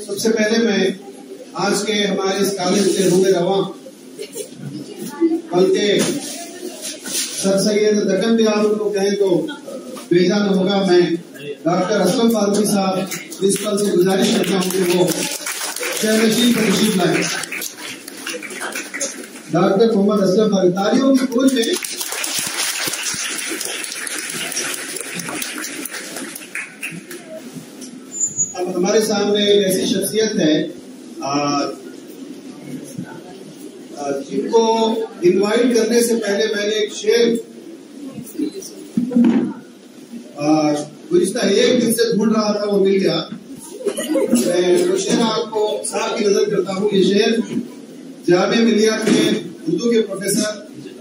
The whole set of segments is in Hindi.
सबसे पहले मैं आज के हमारे इस कॉलेज से हुए रवा बल्कि सर सैयद भी आप उनको कहें तो भेजा न होगा मैं। डॉक्टर असलम फारूकी साहब, प्रिंसिपल से गुजारिश करता हूँ कि वो शहर नशीन पर तशरीफ़ लाए डॉक्टर मोहम्मद असलम फारूकी तालियों की खोज में अब हमारे सामने एक ऐसी शख्सियत है जिनको इनवाइट करने से पहले मैंने एक शेर गुजश्ता एक दिन से ढूंढ रहा था, वो मिल गया। मैं वो शेर आपको साफ़ की नज़र करता हूँ। ये शेर जामे मिलिया के उर्दू के प्रोफेसर,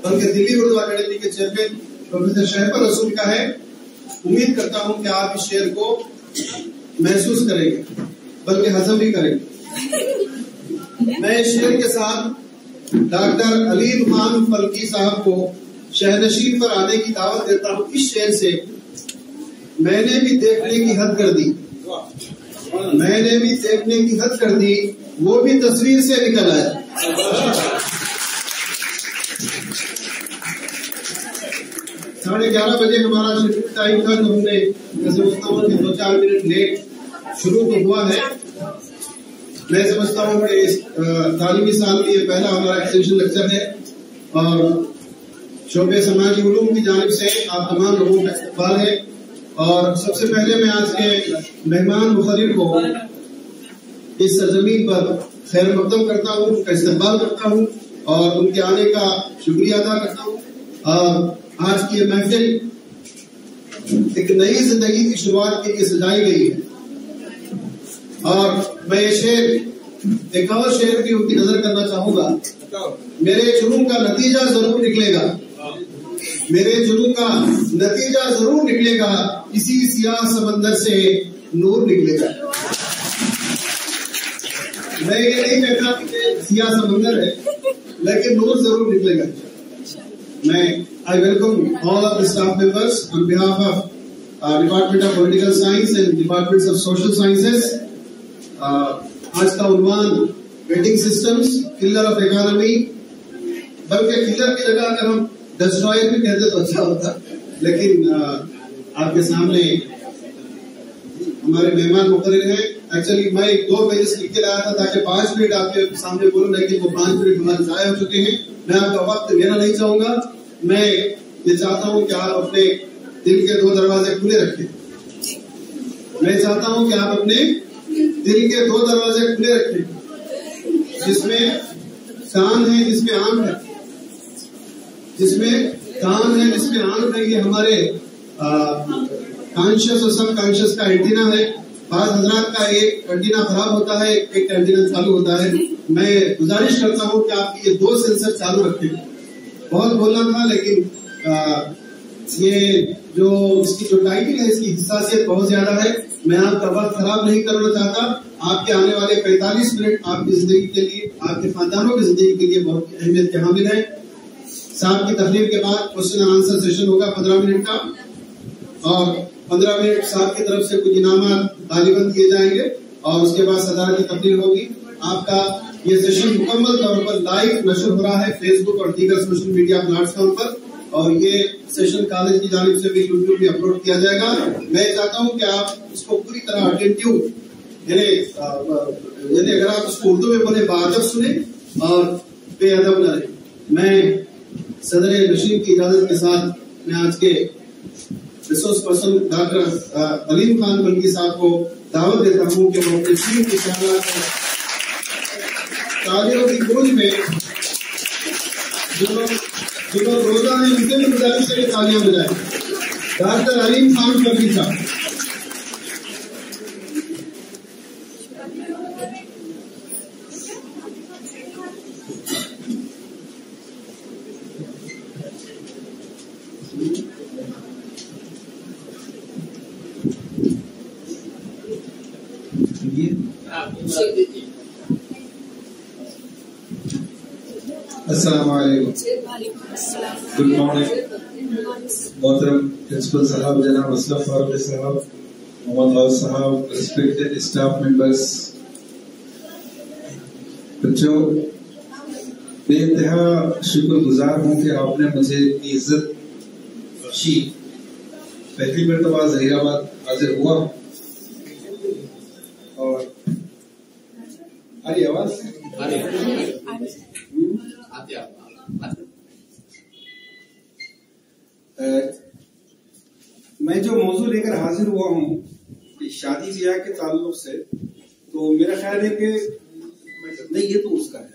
बल्कि दिल्ली उर्दू अकेडमी के चेयरमैन, प्रोफेसर शहबर रसूल का है। उम्मीद करता हूँ कि आप इस शेर को महसूस करेंगे, बल्कि हजम भी करेंगे। मैं इस शेर के साथ डॉक्टर अलीम खान फल्की साहब को शहनशीन पर आने की दावत देता हूँ। इस शेर से मैंने भी देखने की हद कर दी। मैंने भी देखने की हद कर दी, वो भी तस्वीर से निकल आया। साढ़े ग्यारह बजे हमारा शेड्यूल टाइम था तो हमने दो चार मिनट लेट शुरू तो हुआ है। मैं समझता हूँ कि तालीमी साल की ये पहला हमारा एक्सटेंशन लेक्चर है और शोबे समाजी उलूम की जानब से आप तमाम लोगों का इस्तेमाल है। और सबसे पहले मैं आज के मेहमान मुखरिर को इस सरजमीन पर खैर मकदम करता हूँ, उनका इस्तेमाल करता हूँ और उनके आने का शुक्रिया अदा करता हूँ। और आज की महफिल एक नई ज़िंदगी की शुरुआत के लिए सजाई गई है। और मैं ये शेर, एक और शेर की नज़र करना चाहूँगा। मेरे जुलूम का नतीजा ज़रूर निकलेगा। मेरे जुलूम का नतीजा ज़रूर निकलेगा। इसी सियाह समंदर से नूर निकलेगा। मैं ये नहीं कहता सियाह समंदर है, लेकिन नूर ज़रूर निकलेगा। मैं I welcome all of staff members on behalf of department of political science and department of social sciences आज का उन्वान wedding systems killer of economy बल्कि किलर की जगह अगर हम डिस्ट्रॉयर भी कहते तो अच्छा होता। लेकिन आपके सामने हमारे मेहमान मुकर हैं। एक्चुअली मैं दो पेजेस लिख के लाया था ताकि पाँच मिनट आपके सामने बोलूँ, लेकिन वो पाँच मिनट हमारे जाया हो चुके हैं। मैं आपका वक्त लेना नहीं चाहूँगा। मैं ये चाहता हूँ कि आप अपने दिल के दो दरवाजे खुले रखें। मैं चाहता हूँ कि आप अपने दिल के दो दरवाजे खुले रखे, जिसमें कान है, जिसमें आम है। जिसमें कान है, जिसमें आम है, ये हमारे कॉन्शियस और सब कॉन्शियस का एंटीना है। बाद हजरात का एक एंटीना खराब होता है, एक एंटीना चालू होता है। मैं गुजारिश करता हूँ कि आप ये दो सेंसर चालू रखें। बहुत बोलना था, लेकिन ये जो इसकी जो टाइटिल है, इसकी हिस्सासियत बहुत ज़्यादा है। मैं आपका वक्त खराब नहीं करना चाहता। आपके आने वाले 45 मिनट आपकी ज़िंदगी के लिए, आपके खानदानों की ज़िंदगी के लिए बहुत अहमियत के हामिल है। साहब की तकलीफ़ के बाद क्वेश्चन आंसर सेशन होगा पंद्रह मिनट का। और पंद्रह मिनट साहब की तरफ़ से कुछ इनाम तालिबंद किए जाएँगे। और उसके बाद सदार की तकलीफ़ होगी। आपका ये सेशन मुकम्मल तौर पर लाइव नशर हो रहा है फेसबुक और दीगर सोशल मीडिया प्लेटफॉर्म पर। और ये सेशन कॉलेज की जानब से भी यूट्यूब में अपलोड किया जाएगा। मैं चाहता हूँ कि आप इसको पूरी तरह अटेंटिव यानी अगर आप उसको उर्दू में बोले बादब सुने और बेअदब न रहे। मैं सदर नशीम की इजाज़त के साथ मैं आज के resource person doctor Aleem Khan बल्कि साहब को दावत देता हूँ कि वो अपने टीम की तालियों की खोज में जो लोग जो लोग रोजा में उनके भी गुजारिश से तालियाँ बजाए? डॉक्टर अलीम खान बल्कि साहब Good morning. मोहतरम प्रिंसिपल साहब जनाब असलम फारूक साहब मोहम्मद गौस साहब रिस्पेक्टेड स्टाफ मेंबर्स बच्चों बेइंतहा शुक्रगुजार हूँ कि आपने मुझे इतनी इज़्ज़त बख्शी पहली मरतबा जहीराबाद हाजिर हुआ और रही आवाज़ मैं जो मौजू लेकर हाजिर हुआ हूँ शादी ब्याह के ताल्लुक से तो मेरा ख्याल है कि नहीं ये तो उसका है।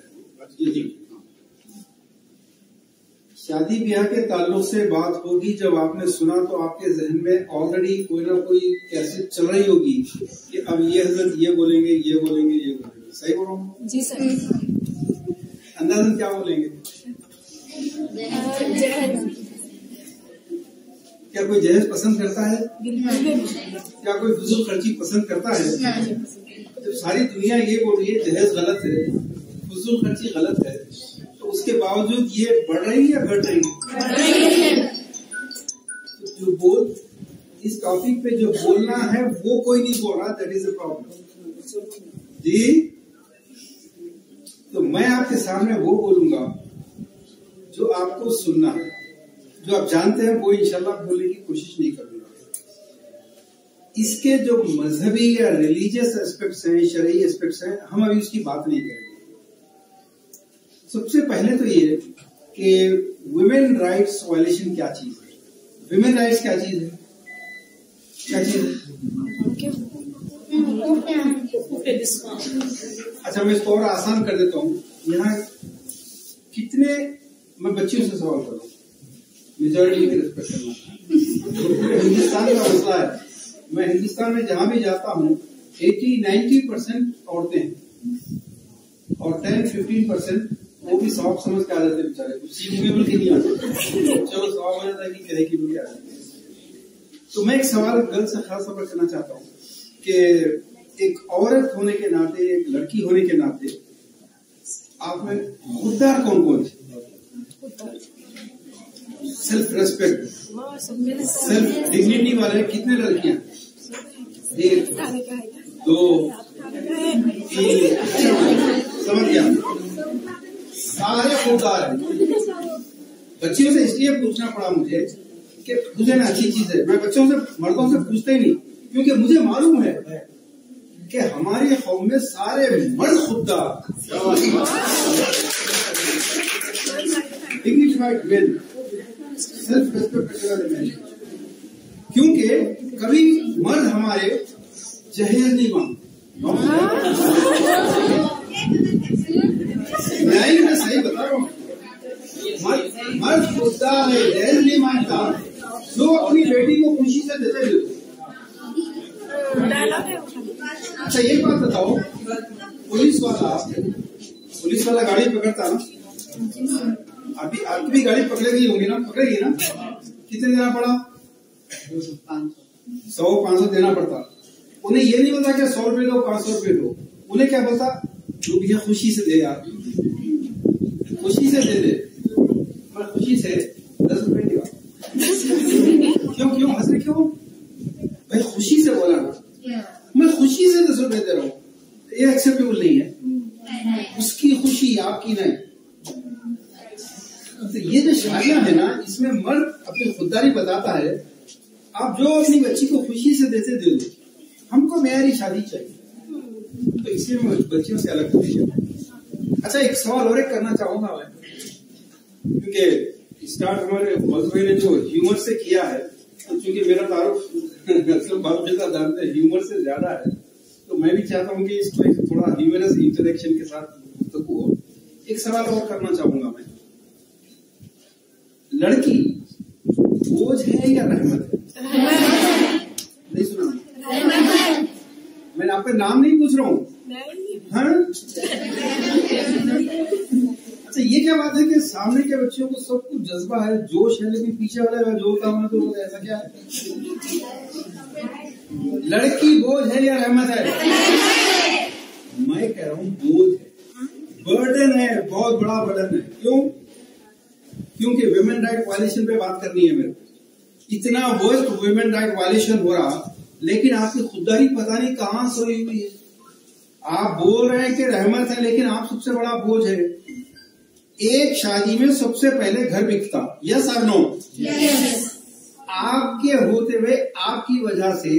शादी ब्याह के ताल्लुक से बात होगी जब आपने सुना तो आपके जहन में ऑलरेडी कोई ना कोई कैसे चल रही होगी कि अब ये हज़रत ये बोलेंगे ये बोलेंगे ये बोलेंगे। सही बोल रहा हूँ? जी सर। अंदाजन क्या बोलेंगे? क्या कोई जहेज पसंद करता है? क्या कोई फजूल खर्ची पसंद करता है? जब सारी दुनिया ये बोल रही है जहेज गलत है फजूल खर्ची गलत है तो उसके बावजूद ये बढ़ रही है या घट रही है? तो जो बोल इस टॉपिक पे जो बोलना है वो कोई नहीं बोल रहा दैट इज़ अ प्रॉब्लम जी? तो मैं आपके सामने वो बोलूँगा जो आपको सुनना है। जो आप जानते हैं, वो इंशाल्लाह बोलने की कोशिश नहीं करूँगा। इसके जो मजहबी या रिलीजियस एस्पेक्ट्स हैं शरई एस्पेक्ट्स हैं, हम अभी उसकी बात नहीं करेंगे। सबसे पहले तो ये कि वुमेन राइट्स वायलेशन क्या चीज़ है? वुमेन राइट्स क्या चीज़ है? क्या चीज़ है? अच्छा मैं इसको और आसान कर देता हूँ। यहाँ कितने, मैं बच्चियों से सवाल करूँ। मेजोरिटी की रिस्पेक्ट करना हिंदुस्तान का मसला है। मैं हिंदुस्तान में जहाँ भी जाता हूँ 80 90 परसेंट औरतें हैं। और 10 15 परसेंट वो भी सॉफ्ट समझ के आ जाते बेचारे। कुछ सीखने के नहीं आते। चलो सवाल हो जाता है कि कहे की के आ जाते तो मैं एक सवाल गर्ल से खास तौर पर करना चाहता हूँ कि एक औरत होने के नाते, एक लड़की होने के नाते, आप में खुददार कौन कौन है? सेल्फ रेस्पेक्ट सेल्फ डिग्निटी वाले कितने लड़कियाँ? एक दो तीन समझ गया? सारे खुददार हैं। बच्चियों से इसलिए पूछना पड़ा मुझे कि मुझे ना अच्छी चीज़ है। मैं बच्चों से मर्दों से पूछते ही नहीं क्योंकि मुझे मालूम है कि हमारे कौम में सारे मर्द खुददार। डिग्निफाइड मेन सेल्फ क्योंकि कभी मर्द हमारे जहेज नहीं मांगते। मैं सही बता रहा हूँ। मर्द है जहेज नहीं माँगता। जो अपनी बेटी को खुशी से देते अच्छा एक बात बताओ। पुलिस वाला पुलिस वाला गाड़ी पकड़ता ना? अभी आपकी भी गाड़ी पकड़ेगी होगी ना? पकड़ेगी ना? कितने देना पड़ा? सौ पाँच सौ देना पड़ता। उन्हें ये नहीं बोलता कि सौ रुपए दो, पाँच सौ रुपए दो। उन्हें क्या बोलता जो भैया खुशी से दे यार। खुशी से दे दे। मैं खुशी से दस रुपए दिया क्यों क्यों? हंस रहे क्यों? भाई, खुशी से बोला ना। मैं खुशी से दस रुपए दे रहा हूँ। ये एक्सेप्टेबल नहीं है। उसकी खुशी आपकी नहीं। तो ये जो शादियाँ है ना, इसमें मर्द अपनी खुददारी बताता है, आप जो अपनी बच्ची को खुशी से देते दे दो। हमको मेरी शादी चाहिए। तो इसलिए मैं बच्चियों से अलग कर अच्छा एक सवाल और एक करना चाहूँगा मैं। क्योंकि स्टार्ट हमारे मौजूद ने जो ह्यूमर से किया है तो चूँकि मेरा तारुफ बात के साथ जानते हैं ह्यूमर से ज़्यादा है। तो मैं भी चाहता हूँ कि इसको थोड़ा ह्यूमरस इंटरेक्शन के साथ तो एक सवाल और करना चाहूँगा मैं। लड़की? बोझ है या रहमत? है नहीं सुना। मैं आपका नाम नहीं पूछ रहा हूँ। हाँ? अच्छा ये क्या बात है कि सामने के बच्चों को सब कुछ जज्बा है, जोश है, लेकिन पीछे वाला जो काम है तो ऐसा क्या है? लड़की बोझ है या रहमत है? मैं कह रहा हूँ, बोझ है। बर्डन है, बहुत बड़ा बर्डन है। क्यों? क्योंकि वुमेन राइट वायलेशन पे बात करनी है मेरे को। इतना वर्स्ट वुमेन राइट वायलेशन हो रहा लेकिन आपकी खुददारी पता नहीं कहाँ सोई हुई है। आप बोल रहे हैं कि रहमत है लेकिन आप सबसे बड़ा बोझ है। एक शादी में सबसे पहले घर बिकता यस और नो आपके होते हुए आपकी वजह से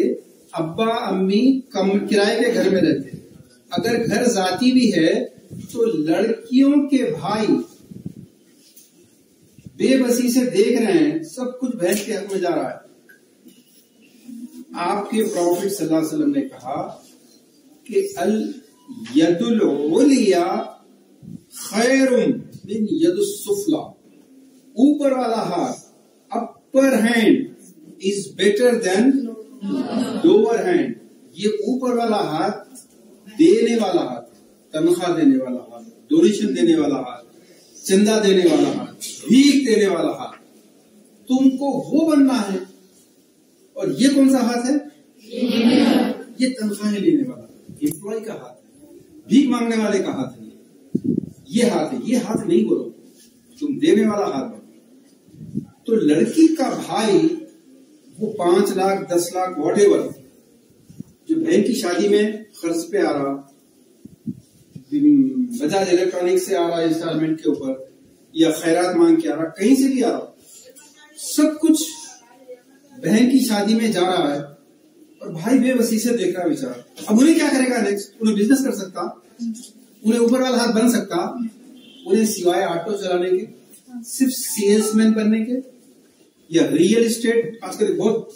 अब्बा अम्मी कम किराए के घर में रहते। अगर घर जाती भी है तो लड़कियों के भाई बेबसी से देख रहे हैं, सब कुछ भैंस के हक में जा रहा है। आपके प्रॉफिट सल्लल्लाहु अलैहि वसल्लम ने कहा कि अल यदुलिया खैरुम बिन यदुसुफला ऊपर वाला हाथ upper hand, is better than lower hand. ये ऊपर वाला हाथ, देने वाला हाथ, तनख्वाह देने वाला हाथ, डोनेशन देने वाला हाथ चंदा देने वाला हाथ। भीख देने वाला हाथ। तुमको वो बनना है। और ये कौन सा हाथ है? ये तनख्वाहें लेने वाला एम्प्लॉय का हाथ है। भीख मांगने वाले का हाथ है। ये हाथ है। ये हाथ नहीं बोलो। तुम देने वाला हाथ बनो तो लड़की का भाई, वो पाँच लाख, दस लाख वॉट जो बहन की शादी में खर्च पे आ रहा बजाज इलेक्ट्रॉनिक से आ रहा है इंस्टॉलमेंट के ऊपर या खैरात मांग के आ रहा, कहीं से भी आ रहा सब कुछ बहन की शादी में जा रहा है, और भाई बेबसी से देख रहा बेचारा। अब उन्हें क्या करेगा नेक्स्ट उन्हें बिज़नेस कर सकता, उन्हें ऊपर वाला हाथ बन सकता, उन्हें सिवाय ऑटो चलाने के, सिर्फ़ सेल्समैन बनने के, या रियल एस्टेट आजकल बहुत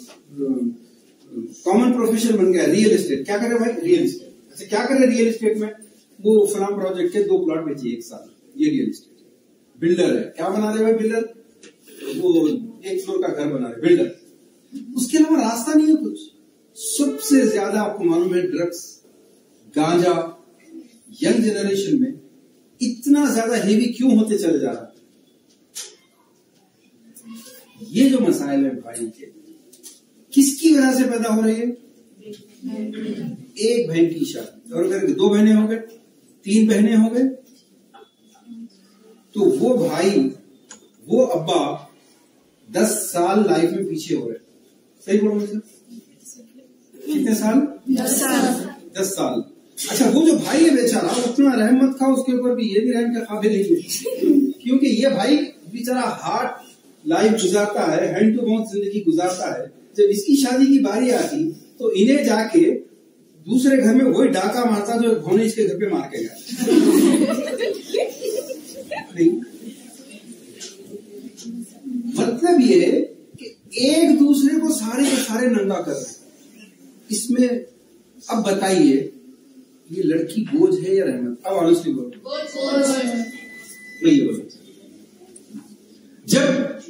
कॉमन प्रोफेशन बन गया रियल एस्टेट क्या करे भाई? रियल एस्टेट अच्छा क्या करे रियल एस्टेट में? वो फलाम प्रोजेक्ट के दो प्लॉट बेचिए एक साल, ये रियल एस्टेट बिल्डर है। क्या बना रहे भाई बिल्डर? वो एक फ्लोर का घर बना रहे बिल्डर। उसके अलावा रास्ता नहीं है कुछ। सबसे ज़्यादा आपको मालूम है ड्रग्स, गांजा, यंग जनरेशन में इतना ज़्यादा हेवी क्यों होते चले जा रहा ये जो मसाइल है भाई के किसकी वजह से पैदा हो रही है? एक बहन की शादी। और अगर दो बहने हो गए, तीन बहने हो गए तो वो भाई वो अब्बा दस साल लाइफ में पीछे हो रहे सही बोलो सर? कितने साल? दस साल। दस साल। अच्छा वो जो भाई है बेचारा उतना रहमत था उसके ऊपर भी ये भी रहम का काबिल नहीं है क्योंकि ये भाई बेचारा हार्ट लाइफ गुजारता है हैंड टू माउथ ज़िंदगी गुजारता है। जब इसकी शादी की बारी आती तो इन्हें जाके दूसरे घर में वही डाका मारता जो भोने इसके घर पे मार के गया। मतलब ये कि एक दूसरे को सारे के सारे नंगा कर रहे इसमें अब बताइए, ये लड़की बोझ है या रहमत? अब ऑनेस्टली बोलो। ये बोलो। जब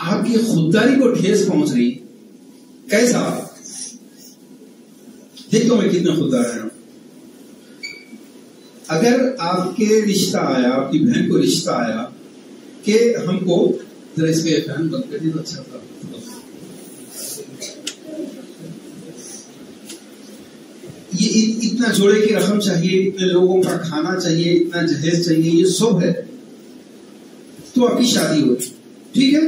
आपकी खुददारी को ठेस पहुँच रही, कैसा? देखो मैं कितना खुददार है। अगर आपके रिश्ता आया, आपकी बहन को रिश्ता आया, कि हमको जरा इसके फ़ैन बंद कर अच्छा था। ये इतना जोड़े की रकम चाहिए, इतने लोगों का खाना चाहिए, इतना जहेज चाहिए, ये सब है। तो आपकी शादी हो ठीक है?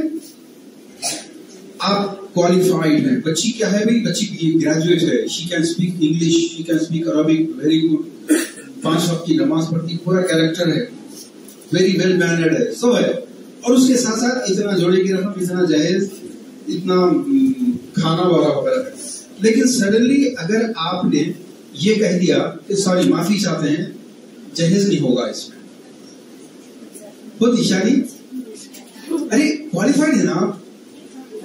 आप क्वालिफाइड है। बच्ची क्या है भाई? बच्ची ग्रेजुएट है। She can speak English she can speak Arabic very good पाँच वक्त की नमाज़ पढ़ती पूरा कैरेक्टर है। वेरी वेल मैनर्ड है। सब है। और उसके साथ साथ इतना जोड़े की रकम, इतना जहेज इतना खाना वाला वगैरह लेकिन सडनली अगर आपने ये कह दिया कि सॉरी माफ़ी चाहते हैं जहेज नहीं होगा इसमें। बहुत ईशानी अरे क्वालिफाइड है ना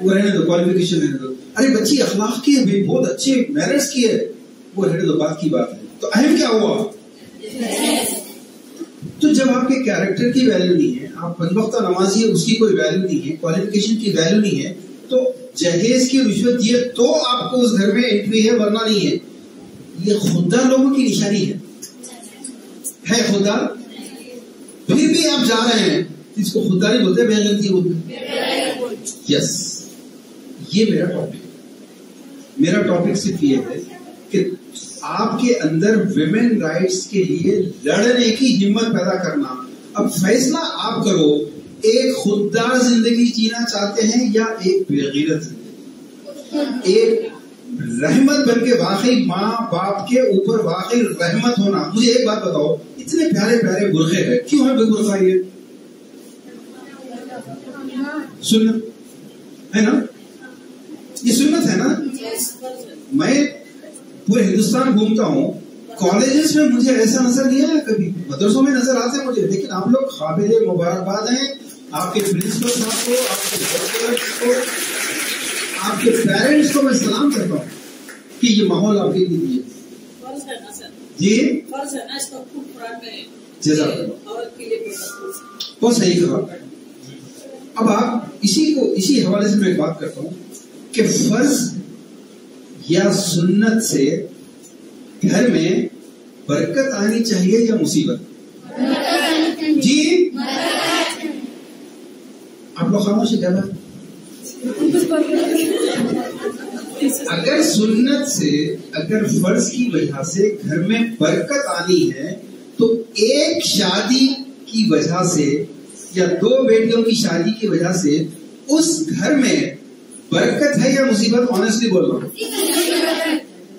वो रहने दो क्वालिफिकेशन रहने दो। अरे, बच्ची अखलाक की है बहुत अच्छे मैरिट्स की है। वो रहने दो, बात की बात है। तो अहम क्या हुआ? जब आपके कैरेक्टर की वैल्यू नहीं है, आप पंचवक्ता नमाजी है, उसकी कोई वैल्यू नहीं है क्वालिफिकेशन की वैल्यू नहीं है तो जहेज की रिश्वत दिए तो आपको उस घर में एंट्री है, वरना नहीं है। ये खुदा लोगों की निशानी है। है खुदा? फिर भी आप जा रहे हैं, इसको खुदा नहीं बोलते बेगलती होती यस ये मेरा टॉपिक मेरा टॉपिक सिर्फ़ ये है कि आपके अंदर विमेन राइट्स के लिए लड़ने की हिम्मत पैदा करना। अब फैसला आप करो एक खुददार ज़िंदगी जीना चाहते हैं या एक बेगीरत ज़िंदगी? एक रहमत बन के वाकई माँ बाप के ऊपर वाकई रहमत होना। मुझे एक बात बताओ इतने प्यारे प्यारे बुरखे हैं क्यों है बेबुरखा ये? सुन्नत है ना? ये सुन्नत है ना? मैं पूरे हिंदुस्तान घूमता हूँ। कॉलेजेस में मुझे ऐसा नज़र नहीं आया कभी। मदरसों में नज़र आते हैं मुझे। लेकिन आप लोग काबिल मुबारकबाद हैं। आपके प्रिंसिपल साहब को आपके को आपके पेरेंट्स को मैं सलाम करता हूँ कि ये माहौल आपके लिए दिए जी? बहुत सही कहा अब आप इसी को इसी हवाले से मैं बात करता हूँ कि फ़र्ज़ या सुन्नत से घर में बरकत आनी चाहिए या मुसीबत? जी। आप लोग खामोश बात अगर सुन्नत से, अगर फ़र्ज़ की वजह से घर में बरकत आनी है तो एक शादी की वजह से या दो बेटियों की शादी की वजह से उस घर में बरकत है या मुसीबत? ऑनेस्टली बोल रहा हूँ।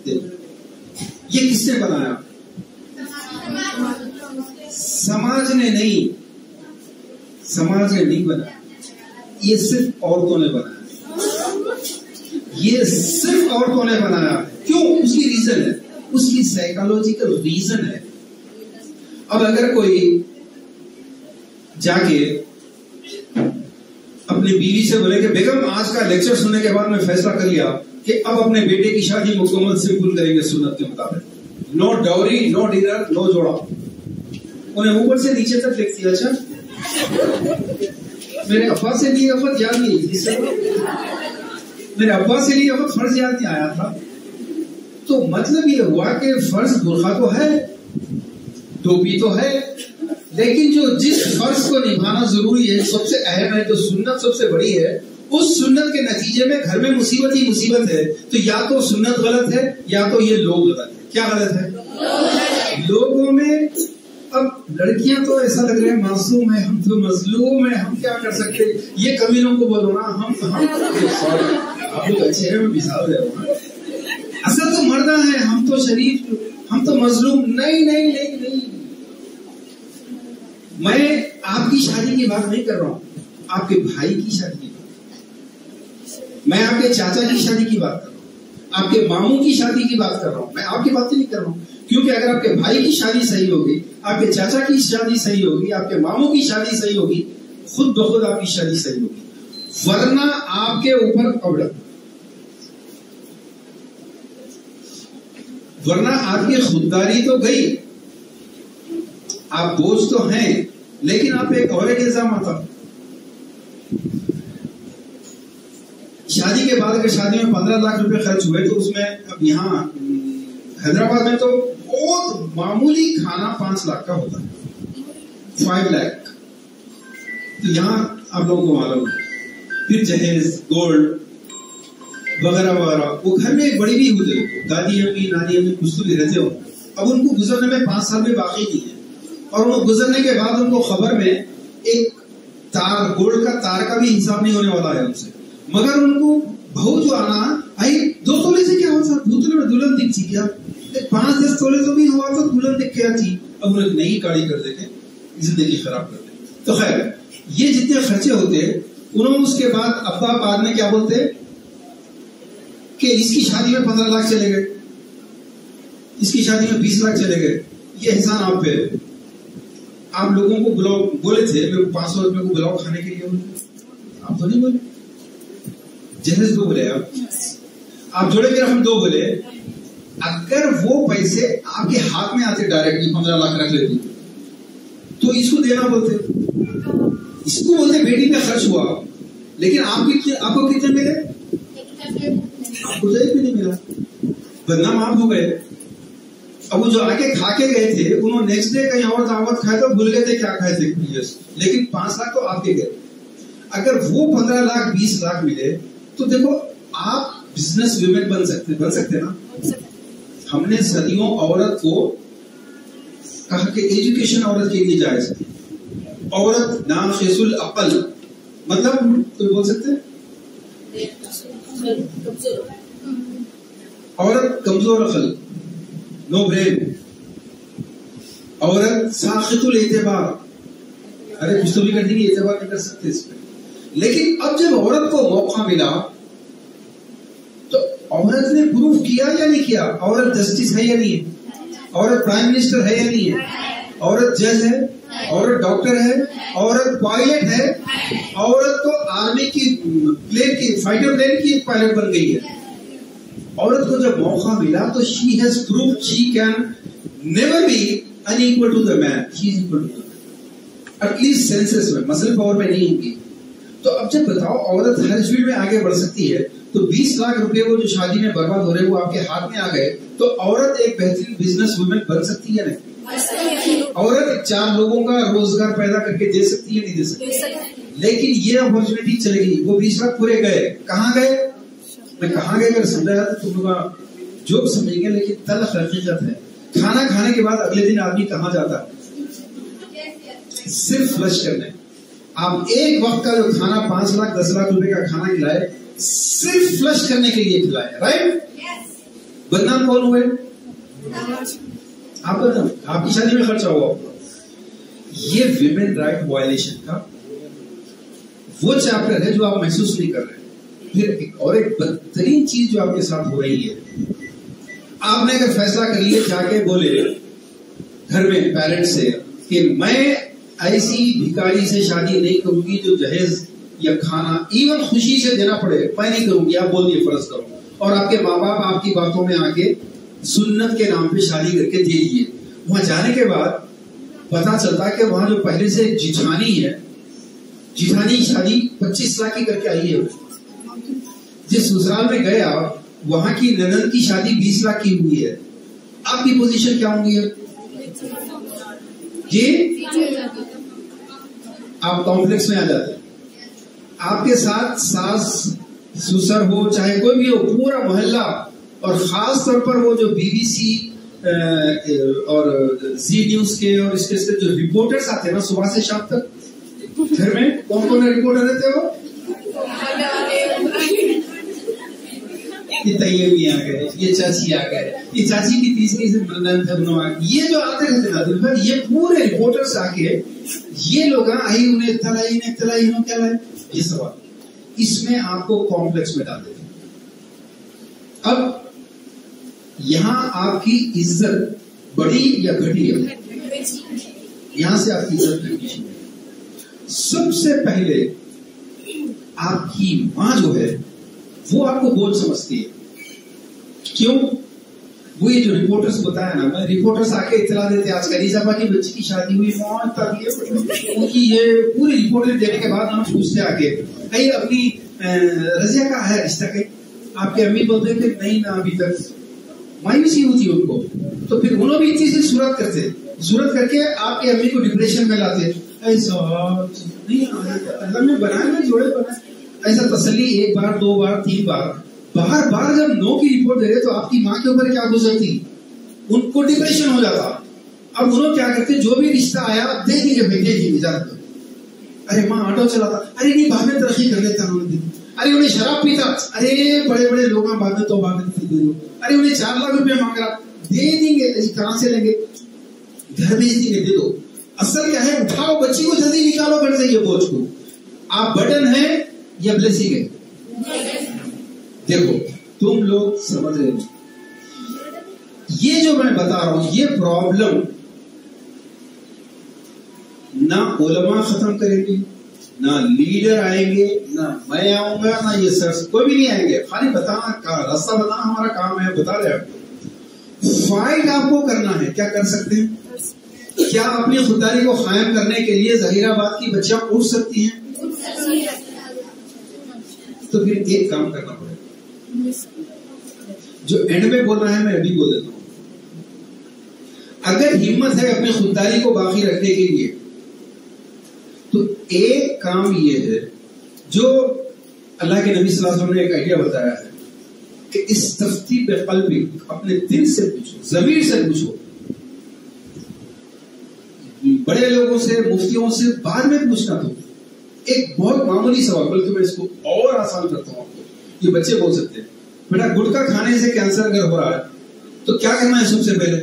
ये किसने बनाया? समाज ने नहीं। समाज ने नहीं बनाया। ये सिर्फ़ औरतों ने बनाया। ये सिर्फ़ औरतों ने बनाया। क्यों? उसकी रीजन है। उसकी साइकोलॉजिकल रीजन है। अब अगर कोई जाके अपनी बीवी से बोले कि, बेगम, आज का लेक्चर सुनने के बाद मैं फैसला कर लिया कि अब अपने बेटे की शादी मुकम्मल सिंपल करेंगे सुन्नत के मुताबिक। No dowry no dinner no जोड़ा। उन्हें ऊपर से नीचे तक लिख दिया अच्छा? मेरे अब्बा से लिए वक्त याद नहीं मेरे अब्बा से लिए वक्त फ़र्ज़ याद नहीं आया था। तो मतलब ये हुआ कि फ़र्ज़ बुरखा तो है, टोपी तो है लेकिन जो जिस फ़र्ज़ को निभाना ज़रूरी है, सबसे अहम है, जो सुन्नत सबसे बड़ी है, उस सुन्नत के नतीजे में घर में मुसीबत ही मुसीबत है तो या तो सुन्नत गलत है, या तो ये लोग गलत है। क्या गलत है? लोगों में, अब लड़कियाँ तो ऐसा लग रहा है, मासूम है, हम तो मजलूम है, हम क्या कर सकते ये कमीनों को बोलो ना, हम हम आप लोग अच्छे हैं। असल तो मर्दा है, हम तो शरीफ, हम तो मजलूम, नहीं नहीं नहीं नहीं। मैं आपकी शादी की बात नहीं कर रहा हूँ। आपके भाई की शादी की बात। मैं आपके चाचा की शादी की बात कर रहा हूँ। आपके मामू की शादी की बात कर रहा हूँ। मैं आपकी बात नहीं कर रहा हूँ। क्योंकि अगर आपके भाई की शादी सही होगी, आपके चाचा की शादी सही होगी, आपके मामू की शादी सही होगी, खुद ब खुद आपकी शादी सही होगी। वरना आपके ऊपर कबड़ वरना आपकी खुददारी तो गई। आप बोझ तो हैं, लेकिन आप एक और एक इल्ज़ाम आता शादी के बाद अगर शादी में पंद्रह लाख रुपए खर्च हुए तो उसमें अब यहाँ, हैदराबाद में तो बहुत मामूली खाना पाँच लाख का होता है। फाइव लाख तो यहाँ आप लोगों को मालूम फिर जहेज, गोल्ड, वगैरह वगैरह। वो घर में बड़ी भी होते हो। दादी अम्मी नानी अम्मी कुछ तो भी रहते हो। अब उनको गुजरने में पाँच साल में बाकी नहीं है। और वो गुजरने के बाद उनको खबर में एक तार, गोल्ड का तार का भी हिसाब नहीं होने वाला है उनसे। मगर उनको बहू जो आना, आई, दो तोले से क्या होता भूतले में दुल्हन दिख थी क्या? पाँच दस तोले तो भी हुआ तो दुल्हन दिख क्या थी? अब उन्हें नई गाड़ी कर देते ज़िंदगी खराब कर देते तो खैर, ये जितने खर्चे होते उन्होंने उसके बाद अब्बा बाद में क्या बोलते कि इसकी शादी में पंद्रह लाख चले गए। इसकी शादी में बीस लाख चले गए। ये एहसान आप पे आप लोगों को बुलाओ बोले थे मेरे को पाँच सौ रुपए को बुलाओ खाने के लिए आप तो नहीं बोले। जहेज दो बोले आप। आप जोड़े फिर हम दो बोले। अगर वो पैसे आपके हाथ में आते डायरेक्टली पंद्रह लाख रख लेते। तो इसको देना बोलते। इसको बोलते बेटी पे खर्च हुआ। लेकिन आप कितने आपको कितने मिले? आपको तो एक भी नहीं मिला। बदनाम आप हो गए। अब वो जो आके खा के गए थे उन्होंने नेक्स्ट डे कहीं और दावत खाए तो भूल गए थे क्या खाए थे प्रीवियस लेकिन पाँच लाख तो आपके गए। अगर वो पंद्रह लाख बीस लाख मिले तो देखो आप बिज़नेस वुमेन बन सकते बन सकते ना? हमने सदियों औरत को कहा कि एजुकेशन औरत के लिए जायज़ औरत नाम शेसुल अकल मतलब तो बोल सकते हैं? औरत कमज़ोर अकल। नो ब्रेन औरत साखितुल एतबार। अरे, कुछ तो भी करनी एतबार नहीं कर सकते इसमें। लेकिन अब जब औरत को मौका मिला तो औरत ने प्रूव किया या नहीं किया? औरत जस्टिस है या नहीं है? औरत प्राइम मिनिस्टर है या नहीं है? औरत जज है? औरत डॉक्टर है? औरत पायलट है? औरत तो आर्मी की प्लेन की फाइटर प्लेन की पायलट बन गई है। औरत को जब मौका मिला तो she has prove she can never be unequal to the man she is equal to at least senses में मसल पावर में नहीं होगी। तो अब जब बताओ औरत हर फ़ील्ड में आगे बढ़ सकती है तो 20 लाख रुपए वो जो शादी में बर्बाद हो रहे वो आपके हाथ में आ गए तो औरत एक बेहतरीन बिज़नेस वुमेन बन सकती है नहीं? औरत चार लोगों का रोज़गार पैदा करके दे सकती है नहीं दे सकती? लेकिन ये अपॉर्चुनिटी चलेगी वो बीस लाख पूरे गए। कहाँ गए? मैं कहा गए अगर समझाया तो तुम लोग जो समझेंगे, लेकिन तल हकीकत है। खाना खाने के बाद अगले दिन आदमी कहाँ जाता? सिर्फ़ फ्लश करने। आप एक वक्त का जो खाना पाँच लाख, दस लाख रुपए का खाना खिलाए, सिर्फ़ फ्लश करने के लिए खिलाए राइट बदनाम कौन हुए? आप बदनाम। आपकी शादी में खर्चा हुआ। ये विमेन राइट वायलेशन का वो चैप्टर है जो आप महसूस नहीं कर रहे। फिर एक और एक बदतरीन चीज़ जो आपके साथ हो रही है, आपने अगर फैसला कर लिया, जाके बोले घर में पेरेंट्स से कि मैं ऐसी भिकारी से शादी नहीं करूँगी जो जहेज या खाना इवन खुशी से देना पड़े, मैं नहीं करूँगी, आप बोल दिए, फ़र्ज़ करो। और आपके माँ बाप आपकी बातों में आके सुन्नत के नाम पे शादी करके दे दिए। वहाँ जाने के बाद पता चलता कि वहाँ जो पहले से जिठानी है, जिठानी शादी 25 लाख की करके आई है। जिस ससुराल में गया, वहाँ की ननद की शादी 20 लाख की हुई है। आपकी पोजीशन क्या होंगी जी? आप कॉम्प्लेक्स में आ जाते आपके साथ सास, सुसर हो, चाहे कोई भी हो, पूरा मोहल्ला और खास तौर पर वो जो बीबीसी और जी न्यूज़ के और इसके इसके जो रिपोर्टर्स आते हैं ना, सुबह से शाम तक, घर में कौन कौन रिपोर्टर रहते हो? ये तैयबी आ गए ये चाची आ गए। ये चाची की तीसरी से ये जो आते रहते ना दिन भर, ये पूरे रिपोर्टर्स आके, ये लोग आई उन्हें तलाई ने तलाई इन्हों क्या लाए? ये सवाल इसमें आपको कॉम्प्लेक्स में डाल देते अब, यहाँ आपकी इज़्ज़त बड़ी या घटी है? यहाँ से आपकी इज़्ज़त घटी सबसे पहले, आपकी माँ जो है वो आपको बोझ समझती है। क्यों? वो ये जो रिपोर्टर्स बताया ना, मैं रिपोर्टर्स आके इतला देते आज कलीजाबा की बच्ची की शादी हुई मौत तक ये उनकी ये पूरी रिपोर्ट देने के बाद हम पूछते आके कहीं अपनी रजिया का है रिश्ता के आपके अम्मी बोलते कि नहीं ना, अभी तक मायूसी होती उनको। तो फिर उन्होंने भी इतनी सी सूरत करते सूरत करके आपके अम्मी को डिप्रेशन में लाते नहीं, अल्लाह ने बनाए ना, जोड़े बनाए। ऐसा तसली एक बार, दो बार, तीन बार। बार बार जब नो की रिपोर्ट दे रहे तो आपकी माँ के ऊपर क्या गुजरती उनको डिप्रेशन हो जाता। अब उन्होंने क्या करते? जो भी रिश्ता आया दे दीजिए भाई ज़्यादा अरे माँ, ऑटो चलाता। अरे नहीं, बाद में तरक्की कर लेता उन्होंने अरे उन्हें शराब पीता। अरे बड़े बड़े लोग अरे उन्हें चार लाख रुपए मांग रहा। दे देंगे। कहाँ से लेंगे? घर भेज देंगे, दे दो। असल क्या है? उठाओ, बच्ची को जल्दी निकालो घर से ये बोझ को। आप बटन है या ब्लेसिंग है। देखो, तुम लोग समझ रहे हो। ये जो मैं बता रहा हूँ, ये प्रॉब्लम ना ओलमा खत्म करेगी, ना लीडर आएँगे, ना मैं आऊँगा, ना ये सर कोई भी नहीं आएँगे। खाली बताना का रास्ता बताना हमारा काम है, बता रहे आपको। फाइट आपको करना है, क्या कर सकते हैं? क्या अपनी खुददारी को कायम करने के लिए जहीराबाद की बच्चियाँ उठ सकती हैं? तो फिर एक काम करना पड़ेगा। जो एंड में बोल रहा है, मैं अभी बोल देता हूँ। अगर हिम्मत है अपनी खुददारी को बाकी रखने के लिए तो एक काम ये है, जो अल्लाह के नबी वसल्लम ने एक आइडिया बताया है कि इस तफ्ती पे कल भी अपने दिल से पूछो जमीर से पूछो। बड़े लोगों से, मुफ्तियों से बाद में पूछना तो। एक बहुत मामूली सवाल बल्कि मैं इसको और आसान करता हूँ आपको ये बच्चे बोल सकते हैं, बेटा गुटखा खाने से कैंसर अगर हो रहा है तो क्या करना है सबसे पहले?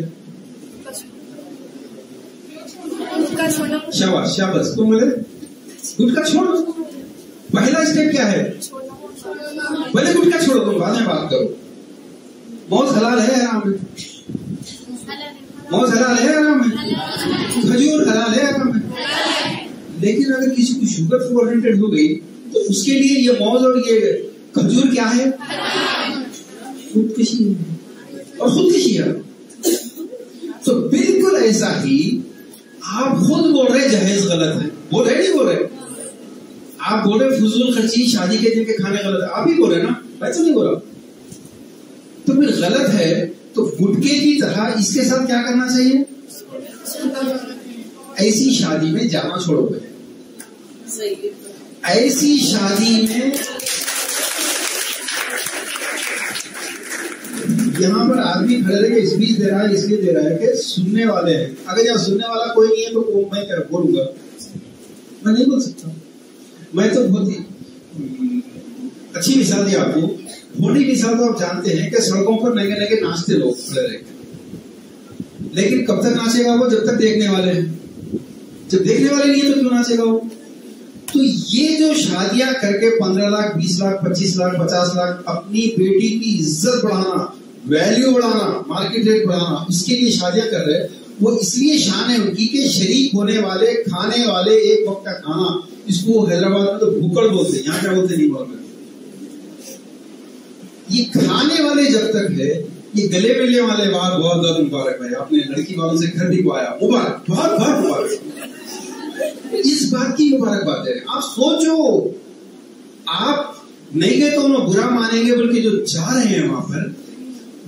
शाबाश शाबाश। तुम बोले गुटखा छोड़ो। पहला स्टेप क्या है? पहले गुटखा छोड़ो, तुम बाद में बात करो। मौज हलाल है आराम में? मौज हलाल है आराम में? खजूर हलाल है आराम में? लेकिन अगर किसी को शुगर से ओरिएंटेड हो गई तो उसके लिए ये मौज और ये खजूर क्या है? खुदकशी और खुदकशी है। तो बिल्कुल ऐसा ही आप खुद बोल रहे जहेज गलत है। बोल रहे नहीं बोल रहे आप बोल रहे फजूल खर्ची, शादी के दिन के खाने गलत है। आप ही बोल रहे ना? वैसे नहीं बोला तो फिर गलत है तो गुटके की तरह इसके साथ क्या करना चाहिए? ऐसी शादी में जाना छोड़ो। पहले ऐसी शादी में यहाँ पर आदमी खड़े रहे स्पीच दे रहा है, इसलिए दे रहा है कि सुनने वाले हैं। अगर यहाँ सुनने वाला कोई नहीं है तो वो मैं क्या बोलूँगा? मैं नहीं बोल सकता। मैं तो बहुत ही अच्छी मिसाल दी आपको। मोटी मिसाल तो आप जानते हैं कि सड़कों पर नंगे नंगे नाचते लोग खड़े रहे लेकिन कब तक नाचेगा वो? जब तक देखने वाले हैं। जब देखने वाले नहीं है तो क्यों नाचेगा वो? तो ये जो शादियाँ करके पंद्रह लाख, बीस लाख, पच्चीस लाख, पचास लाख, अपनी बेटी की इज़्ज़त बढ़ाना वैल्यू बढ़ाना मार्केट रेट बढ़ाना, उसके लिए शादियाँ कर रहे वो इसलिए शान है उनकी के शरीक होने वाले, खाने वाले एक वक्त का खाना, इसको हैदराबाद में तो भूकड़ बोलते यहाँ क्या बोलते नहीं बोलते ये खाने वाले जब तक है, ये गले मिलने वाले बात बहुत बहुत मुबारक भाई, आपने लड़की वालों से घर पाया मुबारक बहुत बहुत मुबारक। इस बात की मुबारक बात है। आप सोचो, आप नहीं गए तो उन्हें बुरा मानेंगे, बल्कि जो जा रहे हैं वहाँ पर,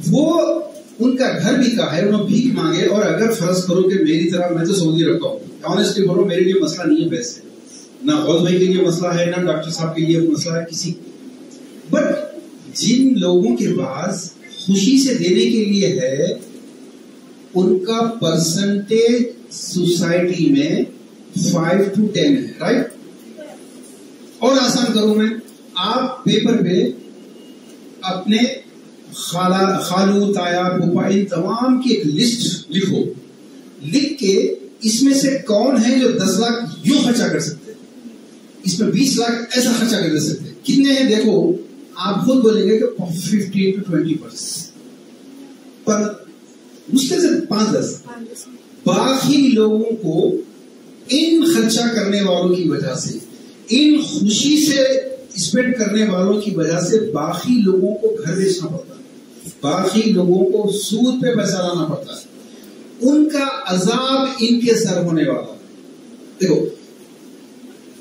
वो उनका घर भी का है उन्होंने भीख मांगे, और अगर फ़र्ज़ करो कि मेरी तरह मैं तो सऊदी रखा हूँ। ऑनेस्टली बोलो, मेरे लिए मसला नहीं है पैसे। ना गौज भाई के लिए मसला है, ना डॉक्टर साहब के लिए मसला है, किसी बट जिन लोगों के पास खुशी से देने के लिए है, उनका परसेंटेज सोसाइटी में फाइव टू टेन है राइट और आसान करूँ मैं आप पेपर पे अपने खाला खालू ताया फूफा इन तमाम की एक लिस्ट लिखो। लिख के इसमें से कौन है जो दस लाख यूँ खर्चा कर सकते हैं? इसमें बीस लाख ऐसा खर्चा कर सकते हैं। कितने हैं? देखो आप खुद बोलेंगे कि फिफ्टीन टू ट्वेंटी परसेंट पर मुश्किल से पाँच दस। बाकी लोगों को इन खर्चा करने वालों की वजह से, इन खुशी से स्पेंड करने वालों की वजह से बाकी लोगों को घर बेचना पड़ता है। बाकी लोगों को सूद पे पैसा लाना पड़ता है। उनका अजाब इनके सर होने वाला देखो,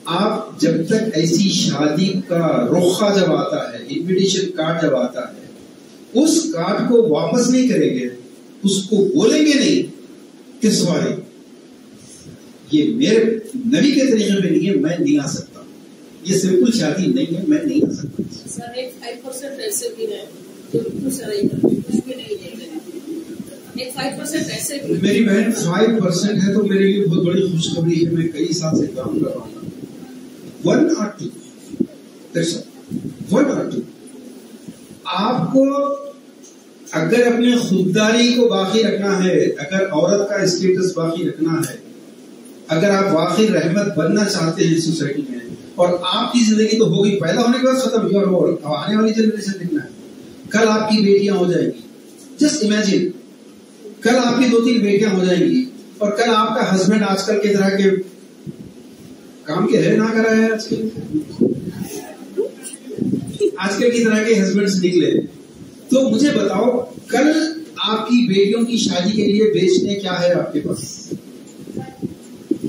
आप जब तक ऐसी शादी का रोखा जब आता है इन्विटेशन कार्ड जब आता है, उस कार्ड को वापस नहीं करेंगे, उसको बोलेंगे नहीं कि सॉरी ये मेरे नबी के तरीके में नहीं है मैं नहीं आ सकता। ये सिंपल शादी नहीं है मैं नहीं आ सकता। सर एक फाइव परसेंट ऐसे भी है जो कुछ भी नहीं भी मेरी बहन फाइव परसेंट है तो मेरे लिए बहुत बड़ी खुशखबरी है मैं कई साल से काम कर रहा हूँ। वन और टू वन और टू आपको अगर अपने खुददारी को बाकी रखना है अगर औरत का स्टेटस बाकी रखना है अगर आप वाकई रहमत बनना चाहते हैं सोसाइटी में, और आपकी ज़िंदगी तो होगी पैदा होने के बाद खत्म योर रोल अब आने वाली जनरेशन देखना है? कल आपकी बेटियाँ हो जाएँगी। जस्ट इमेजिन कल आपकी दो तीन बेटियाँ हो जाएँगी, और कल आपका हस्बैंड आजकल के तरह के काम के है ना करा है आजकल? आजकल की तरह के हस्बैंड निकले? तो मुझे बताओ, कल आपकी बेटियों की शादी के लिए बेचने क्या है आपके पास? क्या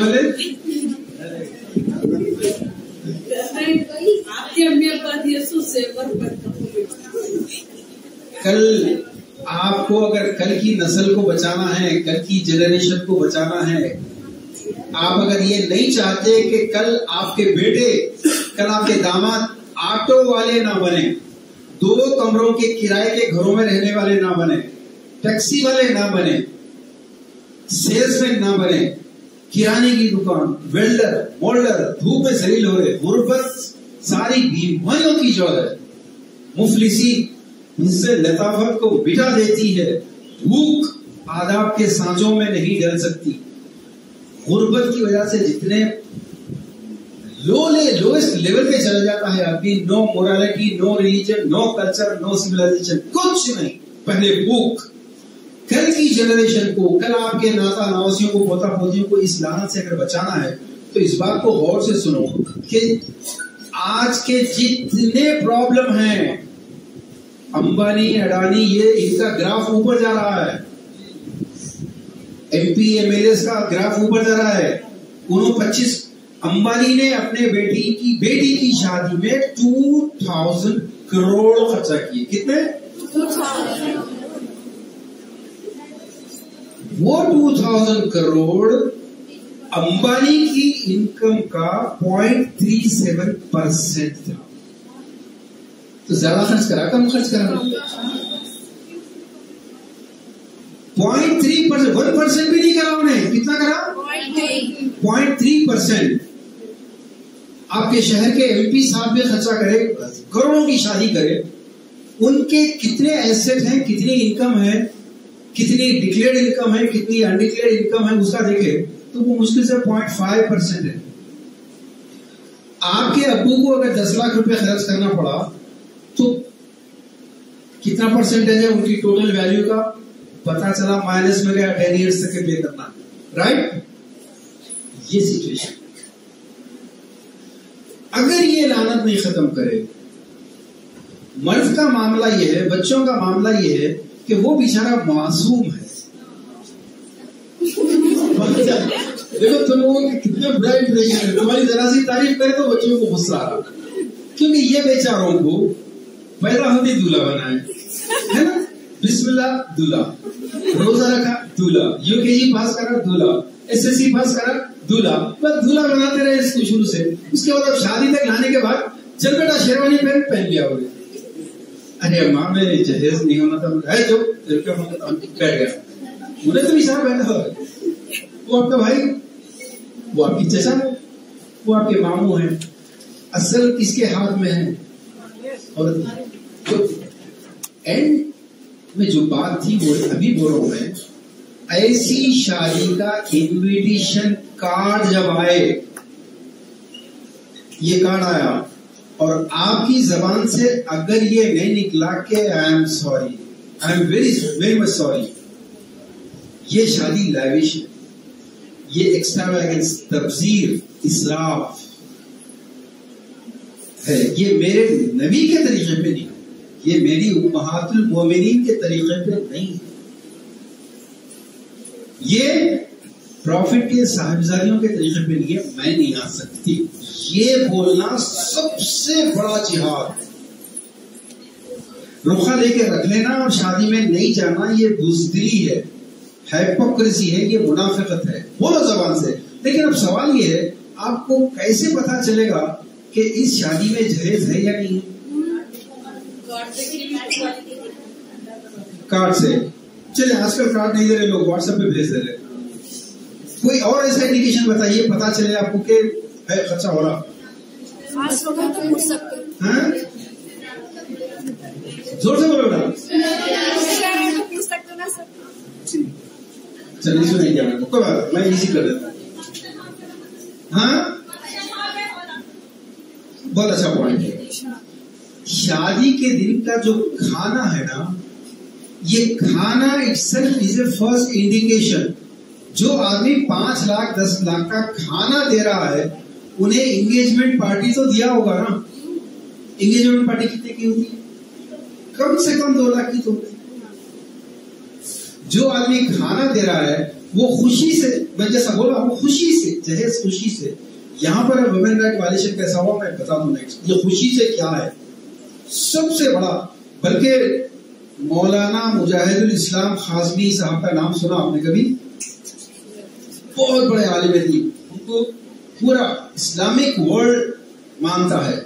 बोले? कल आपको अगर कल की नस्ल को बचाना है, कल की जनरेशन को बचाना है, आप अगर ये नहीं चाहते कि कल आपके बेटे, कल आपके दामाद ऑटो वाले ना बने, दो कमरों के किराए के घरों में रहने वाले ना बने, टैक्सी वाले ना बने सेल्समैन ना बने किराने की दुकान वेल्डर मोल्डर धूप में जलील हो रहे गुर्बत, सारी बीमारियों की जो है मुफलिसी उससे लताफत को बिठा देती है। भूख आदाब के सांचों में नहीं डल सकती। गुर्बत की वजह से जितने लो ले लोएस्ट लेवल पे चला जाता है, अभी no morality no religion no culture no civilisation कुछ नहीं। पहले भूख कल की जनरेशन को, कल आपके नाता नवासियों को, पोता पोतियों को इस लानत से अगर बचाना है तो इस बात को गौर से सुनो कि आज के जितने प्रॉब्लम हैं, अंबानी, अडानी, ये इनका ग्राफ ऊपर जा रहा है। एमपी एमएलए का ग्राफ ऊपर जा रहा है। उन्होंने पच्चीस, अंबानी ने अपने बेटी की बेटी की शादी में टू थाउज़ेंड करोड़ खर्चा किए। कितने? वो टू थाउज़ेंड करोड़ अंबानी की इनकम का पॉइंट थ्री सेवन परसेंट था। तो ज़्यादा खर्च करा, कम खर्च करा। Point three percent one percent भी नहीं करा उन्हें। कितना करा? पॉइंट थ्री परसेंट आपके शहर के एमपी साहब भी खर्चा करे, करोड़ों की शादी करे। उनके कितने एसेट हैं, कितनी इनकम है कितनी डिक्लेयर्ड इनकम है, कितनी अनडिक्लेयर्ड इनकम है, उसका देखे तो वो मुश्किल से पॉइंट फाइव परसेंट है। आपके अबू को अगर दस लाख रुपए खर्च करना पड़ा तो कितना परसेंटेज है उनकी टोटल वैल्यू का? पता चला माइनस में गया टेन ईयर्स तक पे करना। राइट ये सिचुएशन अगर ये लानत नहीं खत्म करे, मर्द का मामला ये है, बच्चों का मामला ये है कि वो बेचारा मासूम है। देखो, तुम लोगों के कितने ब्राइट रहे हैं। तुम्हारी जरा सी तारीफ़ करे तो बच्चों को गुस्सा आ रहा क्योंकि ये बेचारों को पैदा होते दूल्हा बनाए। है ना? बिस्मिल्लाह, दूल्हा। रोजा रखा, दूल्हा। यूकेजी पास करा, दूल्हा। एसएससी पास करा, दूल्हा। बस दूल्हा बनाते रहे इसको शुरू से। उसके बाद अब शादी तक लाने के बाद चल शेरवानी पहन पहन लिया हो अरे अम्मा मैं जहेज नहीं होना था है जो, तेरे बैठ गया। उन्हें तो इशारा बैठा हो वो आपका भाई, वो आपकी चचा है, वो आपके मामू है। असल किसके हाथ में है? और जो एंड में जो बात थी, वो अभी बोल रहा हूँ मैं, ऐसी शादी का इनविटेशन कार्ड जब आए, ये कार्ड आया। और आपकी जबान से अगर ये नहीं निकला कि I am sorry I am very very much sorry ये शादी लाविश है। ये एक्स्ट्रावेगेंस तबजीर इसराफ है। ये मेरे नबी के तरीके पे नहीं, ये मेरी उम्महातुल मोमिनीन के तरीके पे नहीं। ये प्रॉफिट के साहिबजादियों के तरीके पे लिए मैं नहीं आ सकती। ये बोलना सबसे बड़ा जिहाद रुखा लेके रख लेना और शादी में नहीं जाना, ये बुजदिली है हाइपोक्रेसी है, ये मुनाफिकत है, बोलो जबान से। लेकिन अब सवाल ये है, आपको कैसे पता चलेगा कि इस शादी में जहेज है या नहीं? कार्ड से। चले, आजकल कार्ड नहीं दे रहे लोग व्हाट्सएप पे भेज दे रहे। कोई और ऐसा इंडिकेशन बताइए पता चले आपको कि है खर्चा हो रहा। हाँ? ज़ोर से बोलो बेटा। चलिए सुनिए क्या मैं कोई बात मैं इजी कर देता हूँ। हाँ? बहुत अच्छा पॉइंट है। शादी के दिन का जो खाना है ना ये खाना itself is a first indication जो आदमी पाँच लाख, दस लाख का खाना दे रहा है, उन्हें एंगेजमेंट पार्टी तो दिया होगा ना? एंगेजमेंट पार्टी कितने की होती है कम से कम दो लाख की तो जो आदमी खाना दे रहा है, वो खुशी से, मैं जैसा बोला वो खुशी से, जहेज खुशी से, यहाँ पर वुमेन राइट वायलेशन कैसा हुआ, मैं बता दू नेक्स्ट ये खुशी से क्या है? सबसे बड़ा, बल्कि मौलाना मुजाहिदुल इस्लाम खाजमी साहब का नाम सुना आपने कभी? बहुत बड़े आलिम थी उनको पूरा इस्लामिक वर्ल्ड मानता है।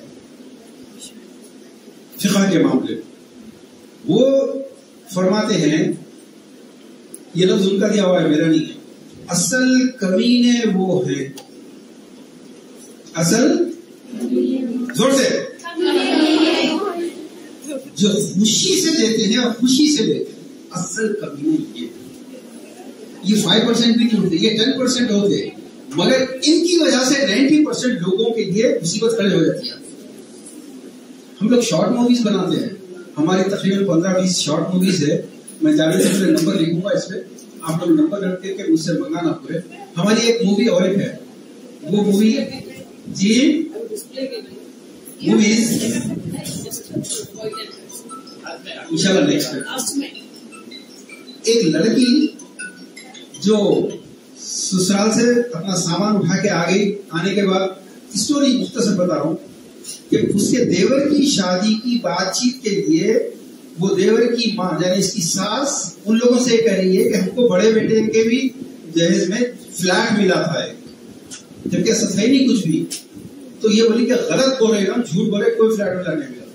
फिका के मामले। वो फरमाते हैं, ये लफ्ज उनका दिया हुआ है मेरा नहीं है। असल कमीने वो है। असल ज़ोर से। जो खुशी से देते हैं और खुशी से देते हैं। असल कमीने ये ये फाइव परसेंट भी नहीं होते ये टेन परसेंट होते। मगर इनकी वजह से नाइन्टी परसेंट लोगों के लिए मुसीबत खड़े हो जाती है। हम लोग शॉर्ट मूवीज़ बनाते हैं। हमारी तकरीबन पंद्रह बीस शॉर्ट मूवीज़ है। मैं जाने से नंबर लिखूँगा इसमें। आप लोग नंबर रख करके मुझसे मंगाना पूरे। हमारी एक मूवी और एक है। वो मूवी जी मूवीज़ इंशाल्लाह नेक्स्ट एक लड़की जो ससुराल से अपना सामान उठा के आ गई आने के बाद स्टोरी मुख्तसर बता रहा हूँ कि उसके देवर की शादी की बातचीत के लिए वो देवर की माँ, यानी इसकी सास, उन लोगों से कह रही है कि हमको बड़े बेटे के भी जहेज में फ्लैट मिला था जबकि सच नहीं कुछ भी। तो ये बोली कि गलत बोल रहे हम झूठ बोले कोई फ्लैट वाला नहीं मिला।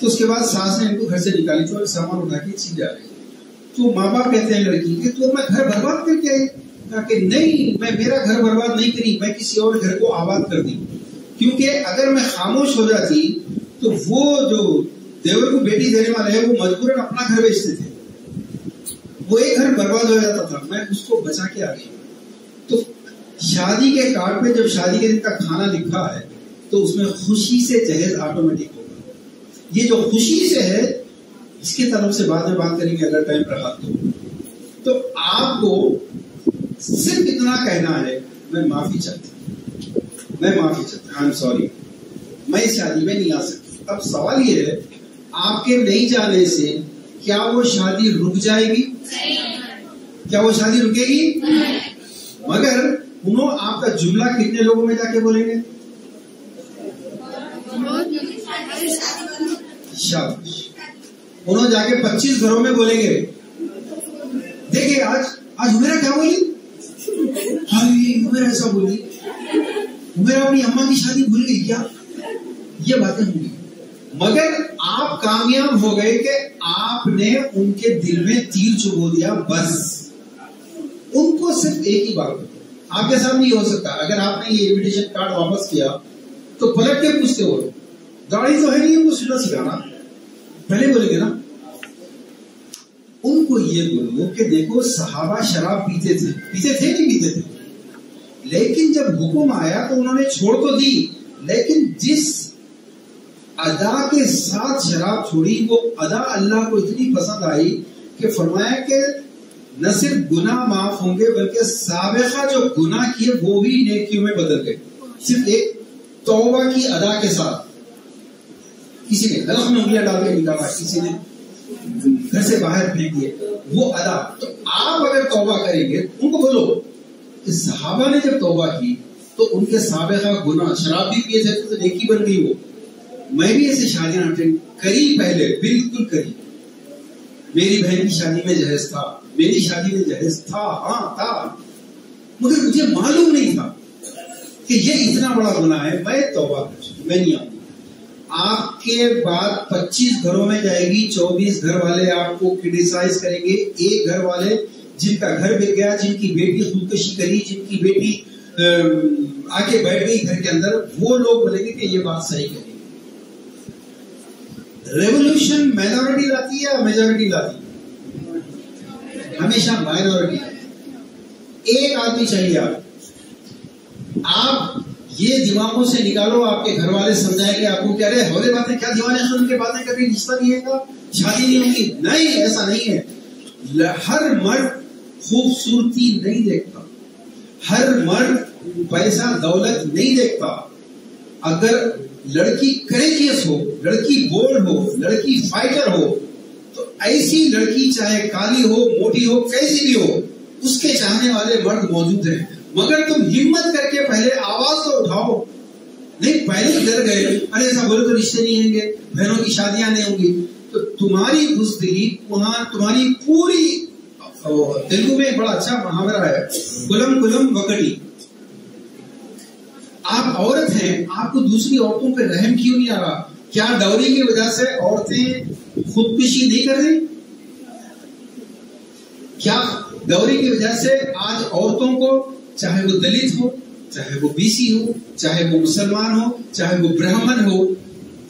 तो उसके बाद सास ने इनको घर से निकाली तो सामान उठा के चीज़ जा रही तो माँ बाप कहते हैं लड़की? के तो मैं घर बर्बाद करके आई? कि नहीं, मैं मेरा घर बर्बाद नहीं करी, मैं किसी और घर को आबाद कर दी। क्योंकि अगर मैं खामोश हो जाती तो वो जो देवर को बेटी देने वाले हैं, वो मजबूरन अपना घर बेचते थे। वो एक घर बर्बाद हो जाता था, मैं उसको बचा के आ गई तो शादी के कार्ड पे जब शादी के दिन का खाना लिखा है तो उसमें खुशी से जहेज ऑटोमेटिक होगा। ये जो खुशी से है इसके तरफ़ से बाद में बात करेंगे अगर टाइम रहा तो। तो आपको सिर्फ़ इतना कहना है, मैं माफ़ी चाहती मैं माफ़ी चाहती आई एम सॉरी मैं शादी में नहीं आ सकती। अब सवाल ये है, आपके नहीं जाने से क्या वो शादी रुक जाएगी? क्या वो शादी रुकेगी? मगर उन्होंने आपका जुमला कितने लोगों में जाके बोलेंगे? शाबाश। उन्होंने जाके 25 घरों में बोलेंगे। देखिए, आज आज उमेरा क्या बोली? हाँ ये उमेरा ऐसा बोली। उमेरा अपनी अम्मा की शादी भूल गई क्या? ये बातें होंगी मगर आप कामयाब हो गए कि आपने उनके दिल में तीर चुबो दिया, बस। उनको सिर्फ़ एक ही बात आपके सामने ये हो सकता अगर आपने ये इनविटेशन कार्ड वापस किया तो पलट के पूछते हो। गाड़ी तो है नहीं उनको सीधा सिखाना। पहले बोलेंगे ना, उनको ये बोलो कि देखो, सहाबा शराब पीते थे। पीते थे नहीं पीते थे? लेकिन जब हुक्म आया तो उन्होंने छोड़ तो दी। लेकिन जिस अदा के साथ शराब छोड़ी, वो अदा अल्लाह को इतनी पसंद आई कि फरमाया कि न सिर्फ़ गुनाह माफ़ होंगे, बल्कि सबका जो गुनाह किए, वो भी नेकियों में बदल गए। सिर्फ़ एक तौबा की अदा के साथ। किसी ने गलत में उंगलियाँ डाल के निकाला किसी ने घर से बाहर फेंक दिए वो अदा। तो आप अगर तौबा करेंगे, उनको बोलो कि सहाबा ने जब तौबा की तो उनके सबका गुनाह, शराब भी पिए थे तो नेकी बन गई वो। मैं भी ऐसे शादियाँ अटेंड करी पहले, बिल्कुल करी। मेरी बहन की शादी में जहेज था, मेरी शादी में जहेज था हाँ था। मगर मुझे मालूम नहीं था कि ये इतना बड़ा गुना है, मैं तौबा कर मैं नहीं आऊँगा। आपके बाद 25 घरों में जाएगी 24 घर वाले आपको क्रिटिसाइज करेंगे। एक घर वाले जिनका घर बिक गया, जिनकी बेटी खुदकशी करी, जिनकी बेटी आके बैठ गई घर के अंदर, वो लोग बोलेंगे कि ये बात सही करी रेवोल्यूशन माइनॉरिटी लाती है या मेजोरिटी लाती है? हमेशा माइनॉरिटी एक आदमी चाहिए आप आप ये दिमागों से निकालो, आपके घर वाले समझाएँगे आपको क्या रहे हौले बातें क्या दीवाने उनके बातें कभी रिश्ता नहीं है शादी नहीं होगी? नहीं, ऐसा नहीं है। हर मर्द खूबसूरती नहीं देखता। हर मर्द पैसा, दौलत नहीं देखता। अगर लड़की करेजियस हो, लड़की बोल्ड हो, लड़की फाइटर हो तो ऐसी लड़की चाहे काली हो, मोटी हो, कैसी भी हो, उसके चाहने वाले मर्द मौजूद हैं। मगर तुम हिम्मत करके पहले आवाज़ तो उठाओ। नहीं, पहले डर गए। अरे ऐसा बोले तो रिश्ते नहीं होंगे, बहनों की शादियाँ नहीं होंगी। तो तुम्हारी गुस्तगी वहाँ तुम्हारी पूरी तेलुगु में बड़ा अच्छा मुहावरा है। कुलम कुलम वकड़ी। आप औरत हैं, आपको दूसरी औरतों पर रहम क्यों नहीं आ रहा? क्या डौरी की वजह से औरतें खुदकुशी नहीं कर रही? क्या डॉरी की वजह से आज औरतों को चाहे वो दलित हो, चाहे वो बीसी हो, चाहे वो मुसलमान हो, चाहे वो ब्राह्मण हो,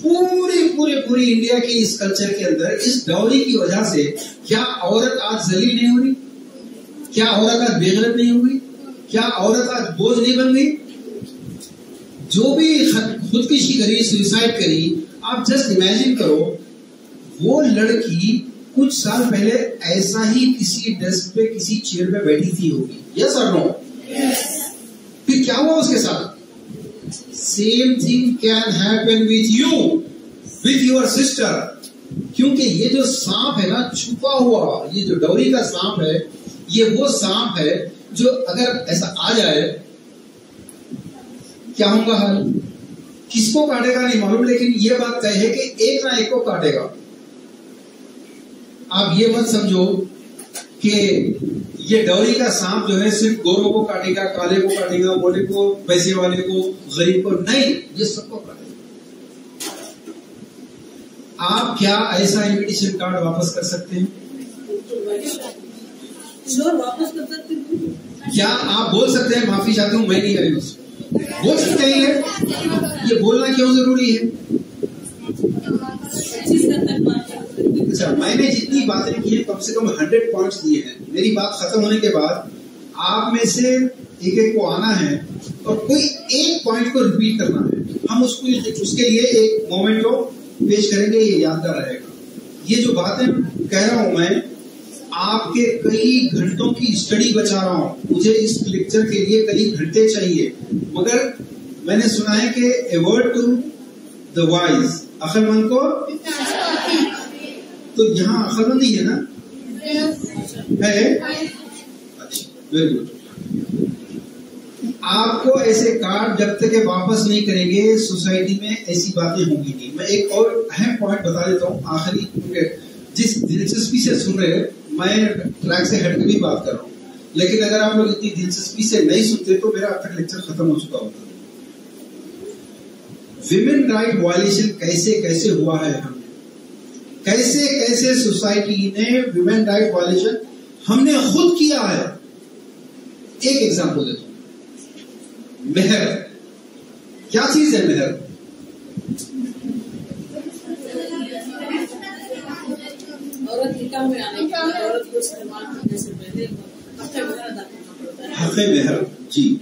पूरे पूरे, पूरी इंडिया के इस कल्चर के अंदर, इस डॉरी की वजह से क्या औरत आज जलील नहीं हो रही क्या औरत आज बेगरत नहीं हुई क्या औरत आज बोझ नहीं बन गई? जो भी खुदकुशी करी सुसाइड करी, आप जस्ट इमेजिन करो, वो लड़की कुछ साल पहले ऐसा ही किसी डेस्क पे, किसी चेयर पे बैठी थी होगी। यस और नो क्या हुआ उसके साथ? Same thing can happen with you with your sister क्योंकि ये जो सांप है ना, छुपा हुआ, ये जो डौरी का सांप है, ये वो सांप है जो अगर ऐसा आ जाए, क्या होगा हाल? किसको काटेगा नहीं मालूम, लेकिन ये बात तय है कि एक ना एक को काटेगा। आप ये मत समझो कि ये डौरी का सांप जो है सिर्फ़ गोरों को काटेगा काले को काटेगा बोले को पैसे वाले को गरीब को नहीं ये सबको काटेगा। आप क्या ऐसा इन्विटेशन कार्ड वापस कर सकते हैं? वापस कर सकते क्या आप बोल सकते हैं माफ़ी चाहती हूँ मैं नहीं करेंगे। उसको बोल सकते हैं ये बोलना क्यों ज़रूरी है? अच्छा मैंने जितनी बातें की है, कम से कम हंड्रेड पॉइंट्स दिए हैं। मेरी बात खत्म होने के बाद आप में से एक एक को आना है और कोई एक पॉइंट को रिपीट करना है। हम उसको उसके लिए एक मोमेंट को पेश करेंगे, ये यादगार रहेगा। ये जो बातें कह रहा हूँ मैं, आपके कई घंटों की स्टडी बचा रहा हूँ। मुझे इस लेक्चर के लिए कई घंटे चाहिए। मगर मैंने सुना है कि a word to the wise अकलमंद को? तो यहाँ अकलमंद ही है ना? है? अच्छा वेरी गुड आपको ऐसे कार्ड जब तक वापस नहीं करेंगे, सोसाइटी में ऐसी बातें होंगी नहीं। मैं एक और अहम पॉइंट बता देता हूँ, आखिरी जिस दिलचस्पी से सुन रहे मैं ट्रैक से हट के भी बात कर रहा हूँ। लेकिन अगर आप लोग इतनी दिलचस्पी से नहीं सुनते तो मेरा अब तक लेक्चर खत्म हो चुका होता विमेन राइट वायलेशन कैसे कैसे हुआ है हमने? कैसे कैसे सोसाइटी ने विमेन राइट वायलेशन हमने खुद किया है? एक एग्ज़ाम्पल देता हूँ। मेहर। क्या चीज़ है मेहर? है। हक मेहर। जी।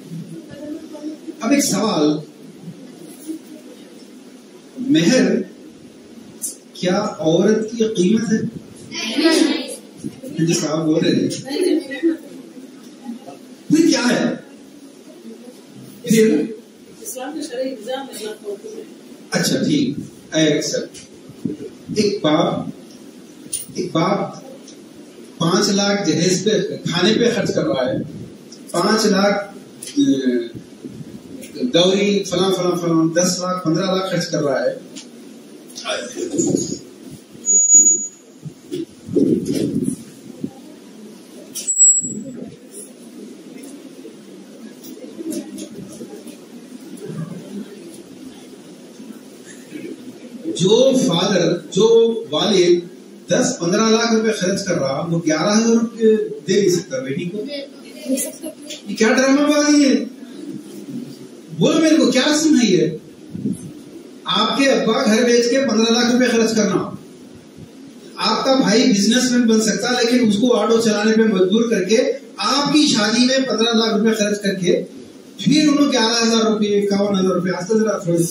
अब एक सवाल मेहर, क्या औरत की कीमत है? जी साहब बोल रहे हैं। क्या है? फिर? अच्छा ठीक। एक्सेप्ट एक बाप एक बाप पाँच लाख जहेज पे, खाने पे खर्च कर रहा है। पाँच लाख दौरी फला फला फला, दस लाख, पंद्रह लाख खर्च कर रहा है। जो फादर, जो वालिद दस, पंद्रह लाख रुपए खर्च कर रहा, वो ग्यारह हज़ार रुपये दे नहीं सकता बेटी को। ये क्या ड्रामाबाजी है? बोलो मेरे को, क्या रस्म है ये? आपके अब्बा घर बेच के पंद्रह लाख रुपए खर्च करना। आपका भाई बिजनेसमैन बन सकता, लेकिन उसको ऑटो चलाने पे मजबूर करके, आपकी शादी में पंद्रह लाख रुपए खर्च करके, फिर उन्होंने ग्यारह हज़ार रुपये इक्यावन हज़ार रुपये आज जरा थोड़े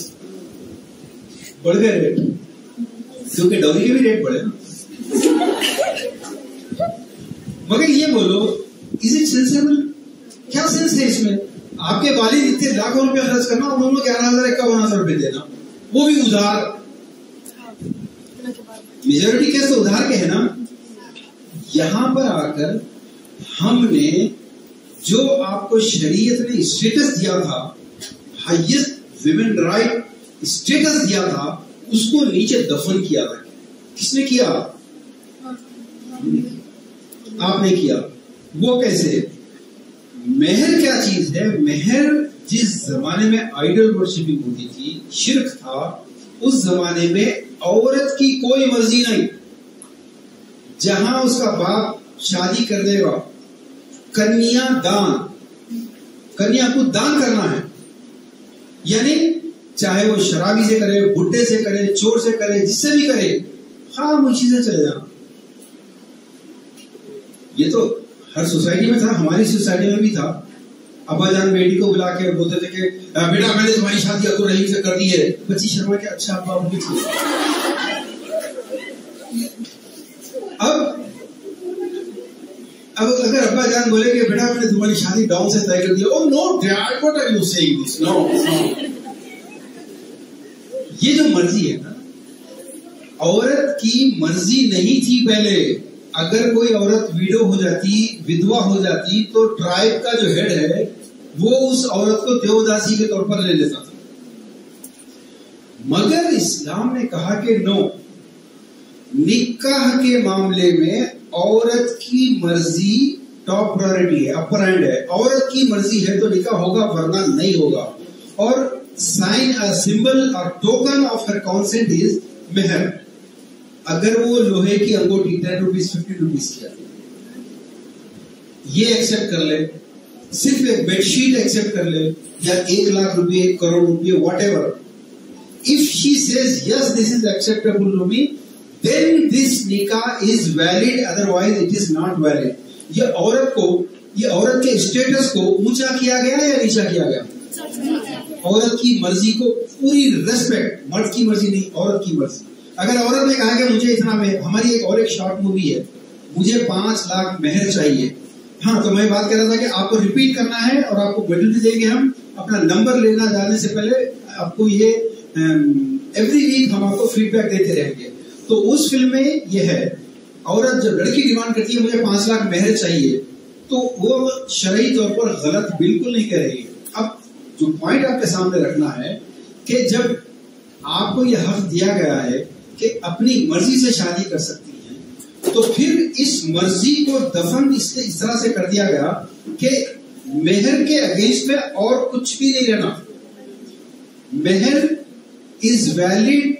बढ़ गए रेट क्योंकि डॉलर के भी रेट बढ़े ना। मगर ये बोलो इज़ इट सेंसेबल क्या सेंस है इसमें? आपके वालिद इतने लाखों रुपए खर्च करना और उन्होंने ग्यारह हज़ार इक्यावन हज़ार रुपए देना। वो भी उधार। मेजोरिटी केस तो उधार के है ना। यहाँ पर आकर हमने जो आपको शरीयत ने स्टेटस दिया था हाईएस्ट विमेन राइट स्टेटस दिया था, उसको नीचे दफन किया था। किसने किया? आपने किया। वो कैसे? मेहर क्या चीज़ है? मेहर जिस जमाने में आइडल वर्शिपिंग होती थी, शिरक था, उस जमाने में औरत की कोई मर्ज़ी नहीं। जहाँ उसका बाप शादी कर देगा कन्या दान, कन्या को दान करना है। यानी चाहे वो शराबी से करे बुढ़े से करे, चोर से करे, जिससे भी करे हाँ मुझी से चले जाना। ये तो हर सोसाइटी में था, हमारी सोसाइटी में भी था। अब्बा जान बेटी को बुला के बोलते थे कि बेटा, मैंने तुम्हारी शादी अब्दुल रहीम से कर दी है। बच्ची शर्मा के अच्छा अब्बा उनकी अब अब अगर अब्बा जान बोले कि, बेटा, मैंने तुम्हारी शादी गाँव से तय कर दी ओ no dad what are you saying this no ये जो मर्ज़ी है ना, औरत की मर्ज़ी नहीं थी पहले। अगर कोई औरत वीडो हो जाती, विधवा हो जाती तो ट्राइब का जो हेड है, वो उस औरत को देवदासी के तौर पर ले लेता था। मगर इस्लाम ने कहा कि नो निकाह के मामले में औरत की मर्ज़ी टॉप प्रायोरिटी है अपर हैंड है। औरत की मर्ज़ी है तो निकाह होगा, वरना नहीं होगा। और साइन सिंबल और token of her consent is मेहर। अगर वो लोहे की अंगूठी टेन रुपीज़ फिफ्टी रुपीज़ की आती ये एक्सेप्ट कर ले। सिर्फ़ एक बेडशीट एक्सेप्ट कर ले या एक लाख रुपए एक करोड़ रुपए whatever if she says yes this is acceptable to me then this निका is valid otherwise it is not valid ये औरत को ये औरत के स्टेटस को ऊँचा किया गया या नीचा किया गया? औरत की मर्ज़ी को पूरी रेस्पेक्ट मर्द की मर्ज़ी नहीं औरत की मर्ज़ी। अगर औरत ने कहा कि मुझे इतना हमारी एक और एक शॉर्ट मूवी है। मुझे पाँच लाख मेहर चाहिए। हाँ तो मैं बात कर रहा था कि आपको रिपीट करना है और आपको भी देंगे हम। अपना नंबर लेना जाने से पहले आपको ये एवरी वीक हम आपको फीडबैक देते रहेंगे। तो उस फ़िल्म में ये है, औरत जब लड़की डिमांड करती है, मुझे पाँच लाख मेहर चाहिए तो वो शरई तौर पर गलत बिल्कुल नहीं कह रही अब जो पॉइंट आपके सामने रखना है कि जब आपको यह हक दिया गया है कि अपनी मर्ज़ी से शादी कर सकती है। तो फिर इस मर्ज़ी को दफन इस, तरह से कर दिया गया कि मेहर के अगेंस्ट में और कुछ भी नहीं रहना। मेहर is valid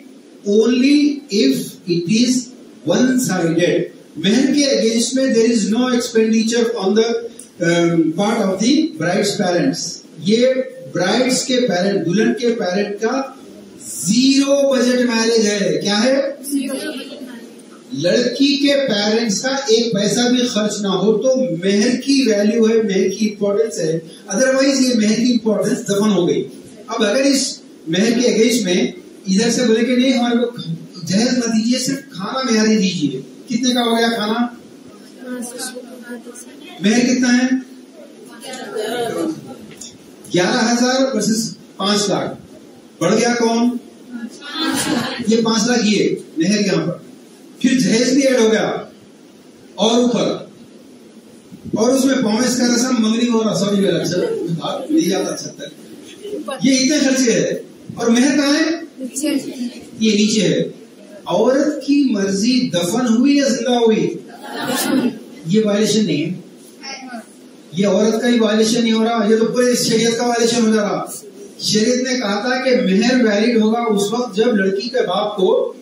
only if it is one sided मेहर के अगेंस्ट में there is no expenditure on the part of the bride's parents ये ब्राइड्स के पेरेंट दुल्हन के पेरेंट का ज़ीरो बजट मैरिज है, क्या है? लड़की के पेरेंट्स का एक पैसा भी खर्च ना हो तो मेहर की वैल्यू है, मेहर की इंपॉर्टेंस है। अदरवाइज़ ये मेहर की इंपॉर्टेंस दफन हो गई। अब अगर इस मेहर के अगेंस्ट में इधर से बोले कि नहीं, हमारे को जहर न दीजिए, सिर्फ़ खाना मेहर ही दीजिए। कितने का हो गया खाना? मेहर कितना है? ग्यारह हज़ार वर्सेस पाँच लाख। बढ़ गया कौन? ये पाँच लाख ये नहर यहाँ पर। फिर जहेज भी ऐड हो गया और ऊपर। और उसमें पौमेस का रसम मंगनी और सॉरी मेरा अच्छा नहीं जाता छत्तर ये इतने खर्चे है और मेहर कहा है? ये नीचे है। औरत की मर्ज़ी दफन हुई या ज़िंदा हुई? ये वायलेशन नहीं है। ये औरत का ही वायलेशन नहीं हो रहा ये तो पूरे शरीयत का वायलेशन हो जा रहा। शरीयत ने कहा था कि मेहर वैलिड होगा उस वक्त जब लड़की के बाप को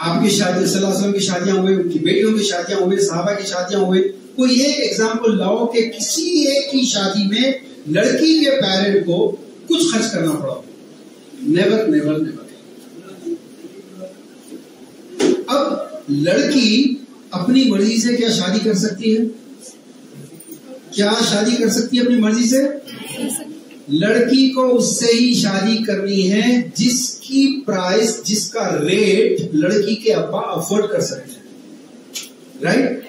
आपकी शादी, सल्लल्लाहु की शादियाँ हुई उनकी बेटियों की शादियाँ हुई साहबा की शादियाँ हुई कोई एक एग्ज़ाम्पल लाओ कि किसी एक की शादी में लड़की के पेरेंट को कुछ खर्च करना पड़ा। नेवर नेवर नेवर अब लड़की अपनी मर्ज़ी से क्या शादी कर सकती है? क्या शादी कर सकती है अपनी मर्ज़ी से? लड़की को उससे ही शादी करनी है, जिसकी प्राइस जिसका रेट लड़की के अब्बा अफोर्ड कर सकते हैं। राइट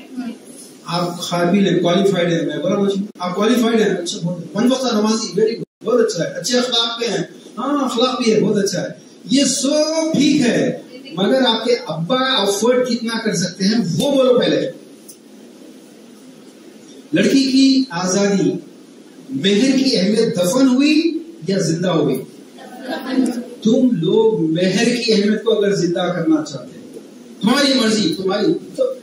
आप काबिल है क्वालिफाइड है, मैं बोला आप क्वालिफाइड है अच्छा बहुत मन वक्त नमाजी वेरी गुड बहुत अच्छा है। अच्छे अखलाक के हैं। हाँ अखलाक भी है, बहुत अच्छा है। ये सब ठीक है, मगर आपके अब्बा अफोर्ड कितना कर सकते हैं, वो बोलो पहले। लड़की की आज़ादी मेहर की अहमियत दफन हुई या ज़िंदा हुई तुम लोग मेहर की अहमियत को अगर ज़िंदा करना चाहते हो तुम्हारी मर्ज़ी तुम्हारी तो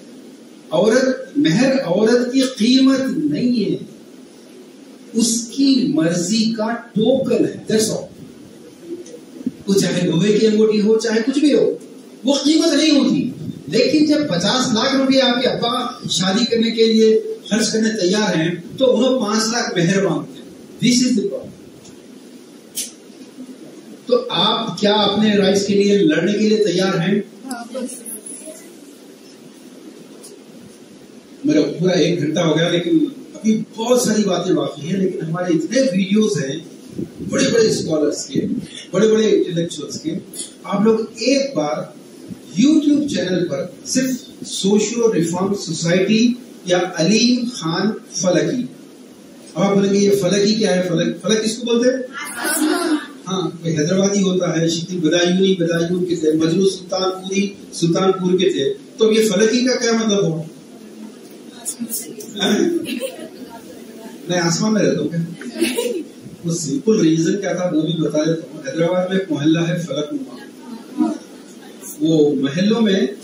औरत, मेहर औरत की कीमत नहीं है। उसकी मर्ज़ी का टोकन है दैट्स वो चाहे लोहे की अंगूठी हो, चाहे कुछ भी हो, वो कीमत नहीं होती। लेकिन जब पचास लाख रुपए आपके अब्बा शादी करने के लिए खर्च करने तैयार हैं तो उन्होंने पाँच लाख मेहर मांगते हैं दिस इज़ द प्रॉब्लम तो आप क्या अपने राइट्स के लिए लड़ने के लिए तैयार हैं? मेरा पूरा एक घंटा हो गया लेकिन अभी बहुत सारी बातें बाकी हैं लेकिन हमारे इतने वीडियोस हैं बड़े बड़े स्कॉलर्स के बड़े बड़े इंटेलेक्चुअल्स के। आप लोग एक बार YouTube चैनल पर सिर्फ़ सोशियो रिफॉर्म सोसाइटी या अलीम खान फलकी। अब आप बोलेंगे, ये फलकी क्या है? फलक फलक किसको बोलते हैं? हाँ कोई हैदराबादी होता है बदायूनी, बदायून के थे, मजरू सुल्तानपुरी, सुल्तानपुर के थे। तो ये फलकी का क्या मतलब हो मैं आसमान में रहता हूँ वो सिंपल रीजन क्या था, वो भी बता देता हूँ। हैदराबाद में एक मोहल्ला है, फलक वो महलों में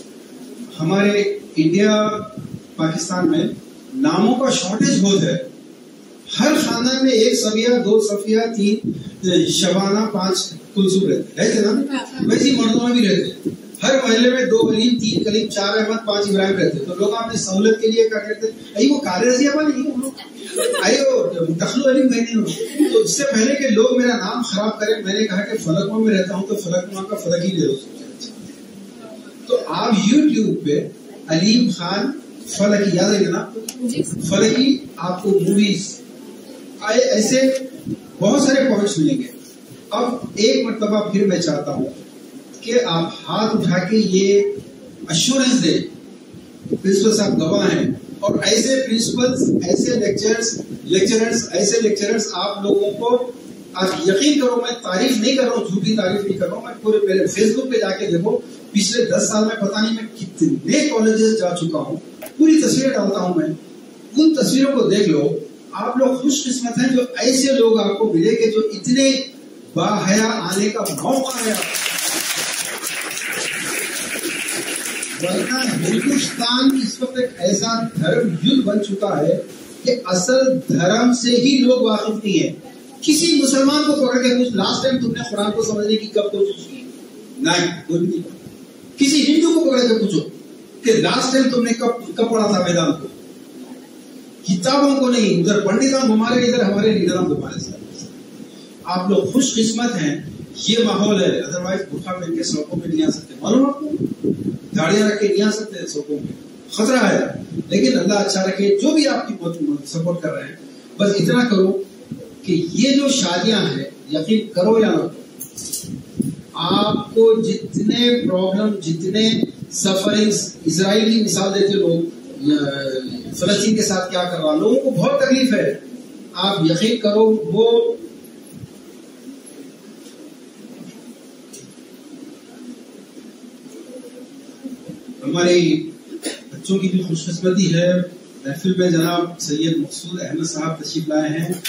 हमारे इंडिया पाकिस्तान में नामों का शॉर्टेज बहुत है। हर खानदान में एक सफिया दो सफिया तीन शबाना पाँच कुलसुम रहते रहते ना? वैसे मर्दों में भी रहते हर महल्ले में दो कलीम तीन कलीम चार अहमद पाँच इब्राहिम रहते तो लोग अपनी सहूलत के लिए क्या करते अरे वो काले रजिया नहीं अरे टखलू अली मैंने हो तो इससे पहले के लोग मेरा नाम खराब करें मैंने कहा कि फलकमा में रहता हूँ तो फलकमा का फलक ही ले लो। तो आप यूट्यूब पे अलीम खान फलकी याद है ना फलकी आपको मूवीज़ आए ऐसे बहुत सारे पॉइंट्स मिलेंगे। अब एक मरतबा फिर मैं चाहता हूँ कि आप हाथ उठा के ये अश्योरेंस दे। प्रिंसिपल साहब गवाह हैं। और ऐसे प्रिंसिपल्स ऐसे लेक्चरर्स लेक्चरर्स ऐसे लेक्चरर्स आप लोगों को आप यकीन करो मैं तारीफ़ नहीं कर रहा हूँ झूठी तारीफ़ नहीं कर रहा हूँ मैं पूरे मेरे फेसबुक पे जाके देखो पिछले दस साल में पता नहीं मैं कितने कॉलेजेस जा चुका हूँ। पूरी तस्वीरें डालता हूँ मैं। उन तस्वीरों को देख लो। आप लोग खुशकिस्मत हैं जो ऐसे लोग आपको मिलेंगे जो इतने बाहया आने का मौका है। वरना हिंदुस्तान इस वक्त एक ऐसा धर्म युद्ध बन चुका है कि असल धर्म से ही लोग वाकिफ नहीं है। किसी मुसलमान को पकड़ के कुछ लास्ट टाइम तुमने कुरान को समझने की कब कोशिश की? नहीं, कोई नहीं। किसी हिंदू को पकड़ के पूछो कि लास्ट टाइम तुमने कब कब पढ़ा था मैदान को? किताबों को नहीं, उधर पंडितों घुमारे इधर हमारे लीडरों घुमारे सर आप लोग खुशकिस्मत हैं, ये माहौल है अदरवाइज़ बुखा पहन के सड़कों पे नहीं आ सकते। मालूम आपको? गाड़ियाँ रख के नहीं आ सकते सड़कों पे खतरा है, लेकिन अल्लाह अच्छा रखे, जो भी आपकी सपोर्ट कर रहे हैं। बस इतना करो कि ये जो शादियाँ हैं, यकीन करो या ना आपको जितने प्रॉब्लम जितने सफरिंग्स इसराइली मिसाल देते लोग फलस्तीन के साथ क्या कर रहा लोगों को बहुत तकलीफ़ है। आप यकीन करो, वो हमारे बच्चों की भी खुशकिस्मती है। महफिल में जनाब सैयद मकसूद अहमद साहब तशीफ लाए हैं।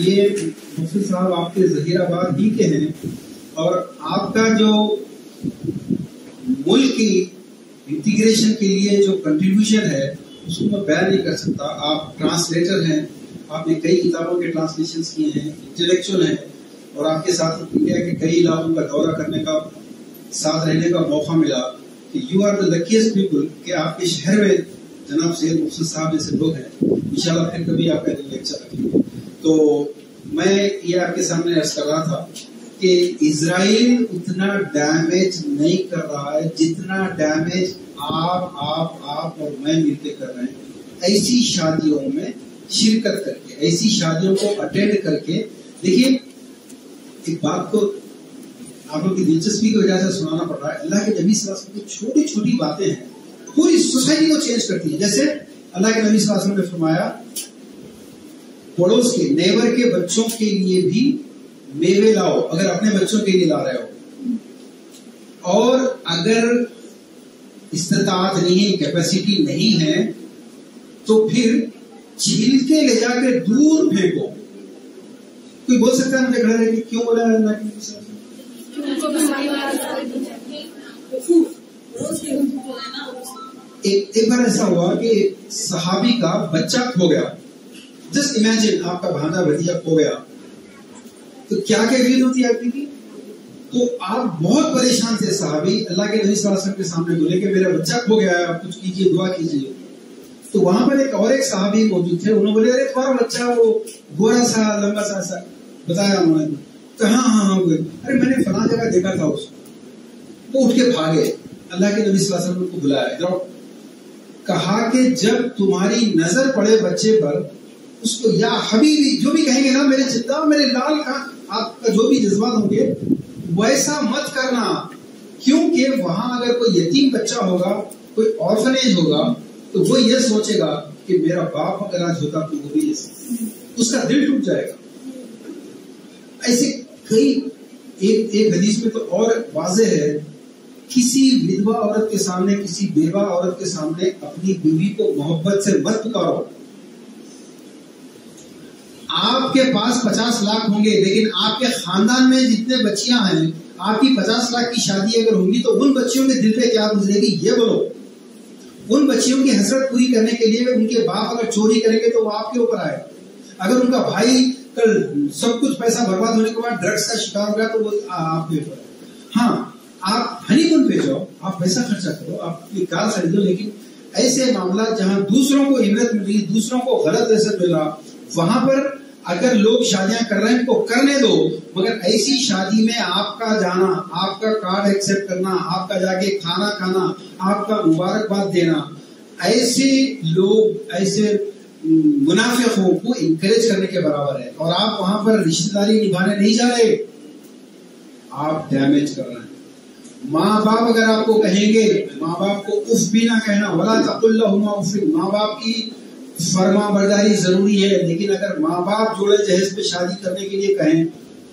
ये मुफ्ती साहब आपके जहीराबाद ही के हैं और आपका जो मुल्क की इंटीग्रेशन के लिए जो कंट्रीब्यूशन है, उसको मैं बयान नहीं कर सकता। आप ट्रांसलेटर हैं, आपने कई किताबों के ट्रांसलेशन किए हैं इंटेलेक्चुअल हैं और आपके साथ इंडिया के कई इलाकों का दौरा करने का, साथ रहने का मौका मिला कि you are the luckiest people कि आपके शहर में जनाब सैद मुफसद साहब जैसे लोग हैं। इंशाल्लाह फिर कभी आपका लेक्चर रखेंगे। तो मैं ये आपके सामने अर्ज़ कर रहा था कि इसराइल उतना डैमेज नहीं कर रहा है जितना डैमेज आप आप आप और मैं मिलकर कर रहे हैं। ऐसी शादियों में शिरकत करके, ऐसी शादियों को अटेंड करके, देखिए, एक बात को आप लोग की दिलचस्पी की वजह से सुनाना पड़ रहा है। अल्लाह के नबी की छोटी छोटी बातें हैं। पूरी सोसाइटी को चेंज करती है। जैसे अल्लाह के नबी ने फरमाया पड़ोस के नेबर के बच्चों के लिए भी मेवे लाओ अगर अपने बच्चों के लिए ला रहे हो। और अगर इस्तात नहीं है कैपेसिटी नहीं है तो फिर झील के ले जाकर दूर फेंको। कोई बोल सकता है मुझे खड़ा रहे क्यों बोला है के एक एक बार ऐसा हुआ कि सहाबी का बच्चा खो गया। जस्ट इमेजिन आपका भांजा भतीजा खो गया। तो क्या कैफियत होती है आपकी? की तो आप बहुत परेशान थे, साहबी। अल्लाह के नबी वसल्लम के सामने बोले कि मेरा बच्चा खो गया है, आप कुछ कीजिए, दुआ कीजिए। तो वहाँ पर एक और एक साहबी मौजूद थे, उन्होंने बोले, अरे, तुम्हारा बच्चा वो गोरा सा, लंबा सा, ऐसा। बताया उन्होंने। कहा हाँ हाँ हाँ अरे, मैंने फला जगह देखा था उसको वो उठ के भागे अल्लाह के नबी वसल्लम ने उनको बुलाया, जाओ। कहा कि, जब तुम्हारी नज़र पड़े बच्चे पर उसको, या हबीबी, जो भी कहेंगे ना, मेरे चिंता, मेरे लाल का आपका जो भी जज्बात होंगे, वैसा मत करना। क्योंकि वहाँ अगर कोई यतीम बच्चा होगा, कोई ऑर्फनेज होगा तो वो ये सोचेगा कि मेरा बाप अगर आज होता तो वो भी उसका दिल टूट जाएगा। ऐसे कई, एक एक हदीस में तो और वाजे है, किसी विधवा औरत के सामने, किसी बेवा औरत के सामने अपनी बीवी को मोहब्बत से मत पुकारो। आपके पास पचास लाख होंगे, लेकिन आपके खानदान में जितने बच्चियाँ हैं, आपकी पचास लाख की शादी अगर होगी तो उन बच्चियों के दिल पे क्या गुजरेगी? ये बोलो। उन बच्चियों की हसरत पूरी करने के लिए उनके बाप अगर चोरी करेंगे तो वो आपके ऊपर आए। अगर उनका भाई कल सब कुछ पैसा बर्बाद होने के बाद ड्रग्स का शिकार हो गया तो वो आपके ऊपर हाँ आप हनीमून पे जाओ, आप पैसा खर्चा करो, आप कार खरीदो, लेकिन ऐसे मामला जहाँ दूसरों को इबरत मिल दूसरों को गलत असर मिल वहाँ पर अगर लोग शादियाँ कर रहे हैं तो करने दो, मगर ऐसी शादी में आपका जाना, आपका कार्ड एक्सेप्ट करना, आपका जाके खाना खाना, आपका मुबारकबाद देना, ऐसे लोग, ऐसे मुनाफिकों को इंकरेज करने के बराबर है। और आप वहाँ पर रिश्तेदारी निभाने नहीं जा रहे, आप डैमेज कर रहे हैं। माँ बाप अगर आपको कहेंगे माँ बाप को उफ भी ना कहना, वला माँ बाप की फरमा बरदारी ज़रूरी है, लेकिन अगर माँ बाप जोड़े जहेज पे शादी करने के लिए कहें,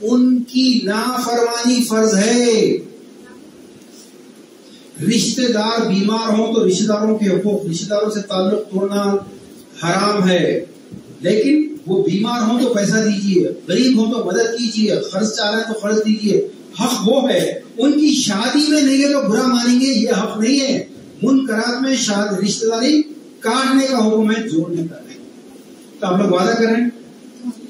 उनकी नाफरमानी फ़र्ज़ है। रिश्तेदार बीमार हो तो रिश्तेदारों के हकूक रिश्तेदारों से ताल्लुक तोड़ना हराम है। लेकिन वो बीमार हो तो पैसा दीजिए, गरीब हो तो मदद कीजिए, खर्च चाह रहे हैं तो खर्च दीजिए। हक वो है, उनकी शादी में नहीं है तो बुरा मानेंगे, ये हक नहीं है। मुनकरात में शादी, रिश्तेदारी काटने का हुक्म है जोड़ने का नहीं। तो आप लोग वादा करें?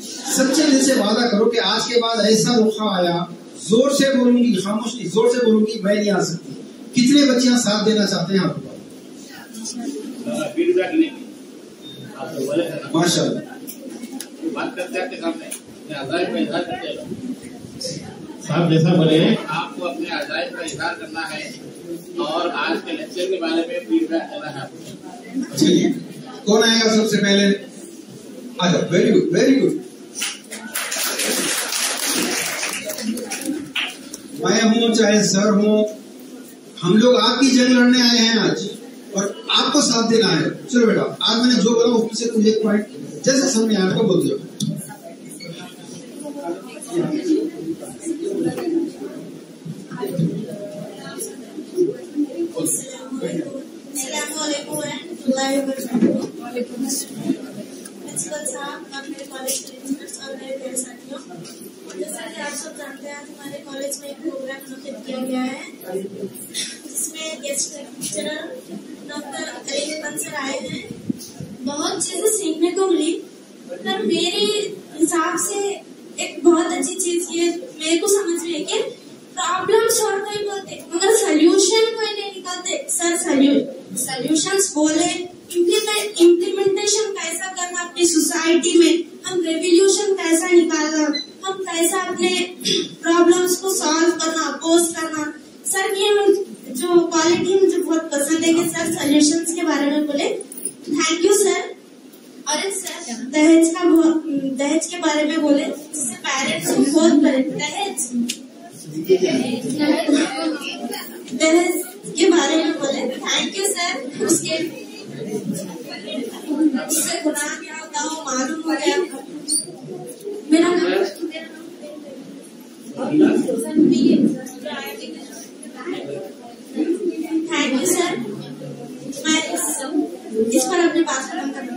सच्चे दिल से वादा करो कि आज के बाद ऐसा रुखा आया ज़ोर से बोलूँगी खामोश नहीं ज़ोर से बोलूँगी मैं नहीं आ सकती। कितने बच्चियाँ साथ देना चाहते हैं आपको माशा बात करते आपके सामने आज़ाद का इजहार करते हैं साहब जैसा बोले। आपको अपने आज़ाद का इजहार करना है और आज के लेक्चर के बारे में फीडबैक देना है आपको। चलिए कौन आएगा सबसे पहले? अच्छा वेरी गुड वेरी गुड मैं हूँ, चाहे सर हूँ, हम लोग आपकी जंग लड़ने आए हैं आज, और आपको साथ देना है। चलो बेटा, आज मैंने जो बोला उसमें से तुम एक पॉइंट जैसे समझ आया, आपको बोल दिया। प्रिंसिपल साहब और मेरे कॉलेज के प्रिंसिपल्स और मेरे प्यारे साथियों जैसा कि आप सब जानते हैं हमारे कॉलेज में एक प्रोग्राम मुनद किया गया है जिसमें guest lecturer doctor Ali Bansar आए हैं बहुत चीज़ें सीखने को मिली पर मेरे हिसाब से एक बहुत अच्छी चीज़ ये मेरे को समझ में है कि प्रॉब्लम सॉल्व नहीं बोलते। मगर सोल्यूशन कोई नहीं निकालते। सर सोल्यूशंस बोले इम्प्लीमेंटेशन कैसा करना अपनी सोसाइटी में। हम रेवोल्यूशन कैसा निकालना, हम कैसा अपने प्रॉब्लम्स को सॉल्व करना अपोज करना। सर ये जो क्वालिटी मुझे बहुत पसंद है कि सर सोल्यूशंस के बारे में बोले। थैंक यू सर और सर दहेज का दहेज के बारे में बोले। पेरेंट्स को बहुत दहेज। के बारे में बोले थैंक यू सर उसके उससे गुनाह क्या होता हो मालूम हो गया मेरा थैंक यू सर मैं इस, पर अपने खत्म करना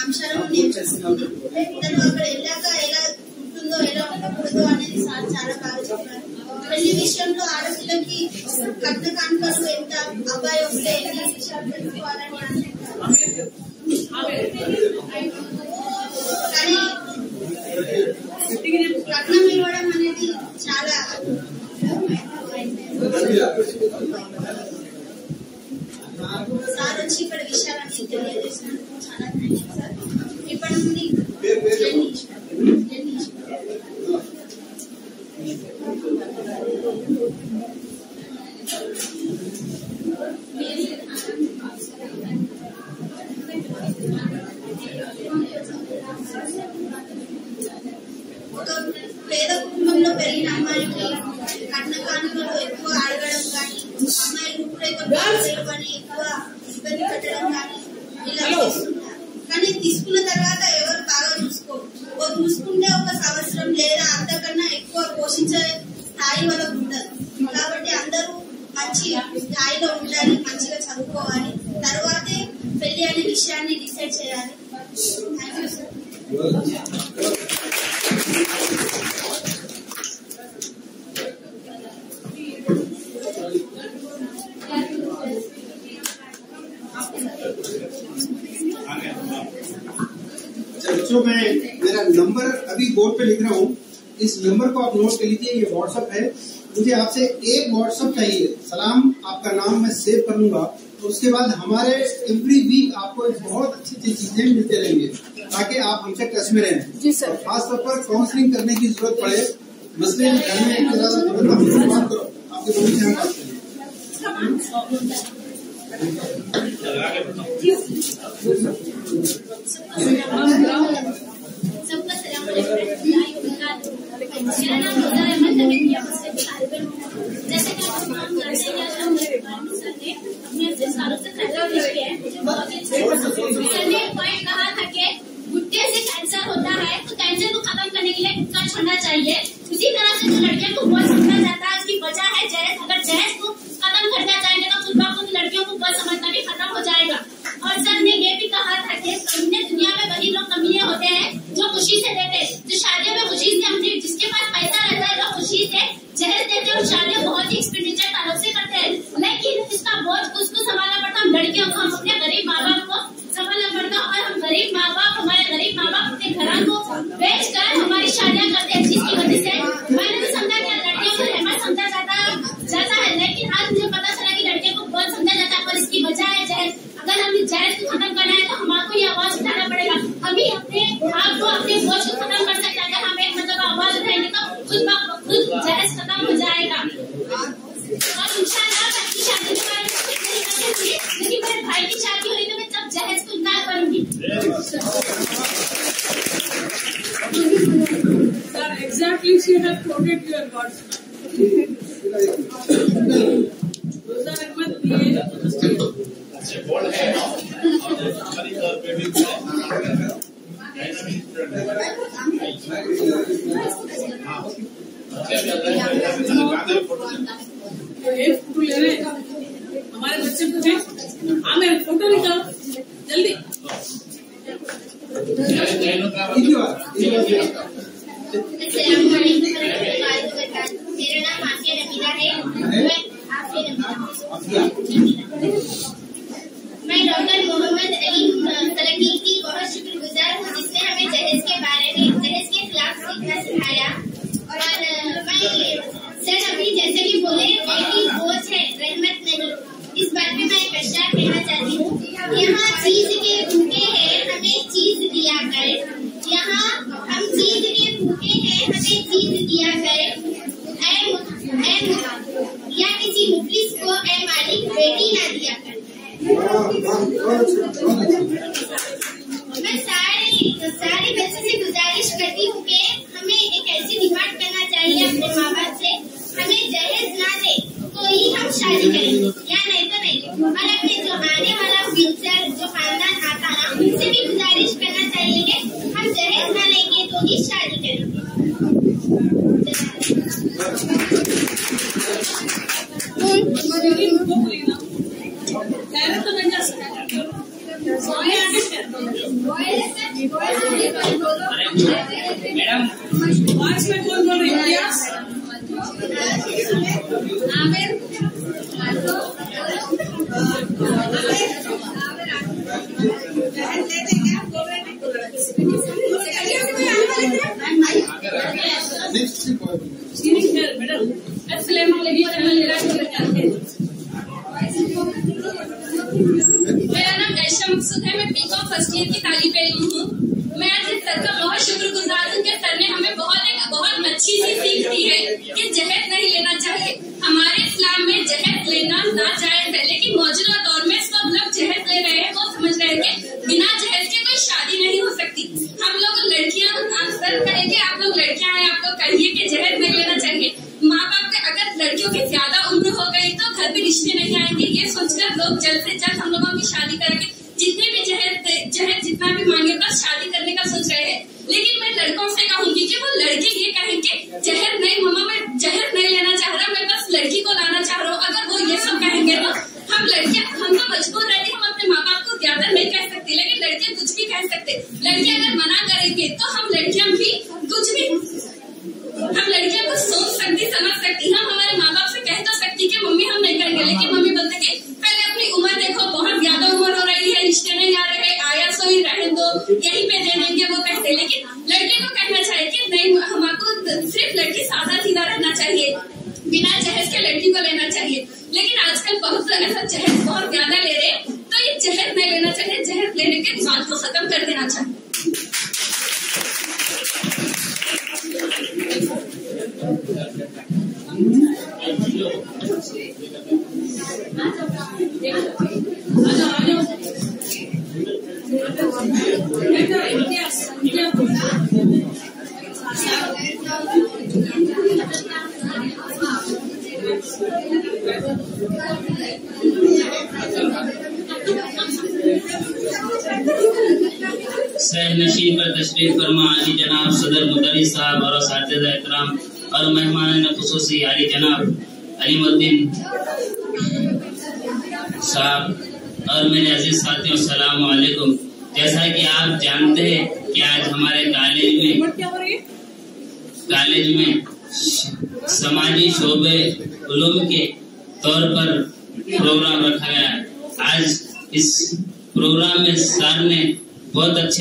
అంశాలను నేర్చుకుంటుంది తను అక్కడ వెళ్ళాక ఎలా ఉంటుందో ఎలా ఉండకూడదో అనేది సార్ చాలా బాగా చెప్పారు. పెళ్ళి విషయంలో ఆడపిల్లకి కట్న కాన్పర్లు ఎంత అబ్బాయి వస్తే ఎలా విషయాలు తెలుసుకోవాలని ఇవ్వడం అనేది చాలా సార్ వచ్చి ఇక్కడ విషయాలన్నీ తెలియజేస్తున్నారు इसके बाद हमारे एवरी वीक आपको एक बहुत अच्छी अच्छी चीज़ें मिलते रहेंगे ताकि आप हमसे टच में रहें। जी सर। खासतौर पर काउंसलिंग करने की ज़रूरत पड़े मसले तो आपके लोगों 下来吃糖来 लोग जल्द से जल्द हम लोगों की शादी करके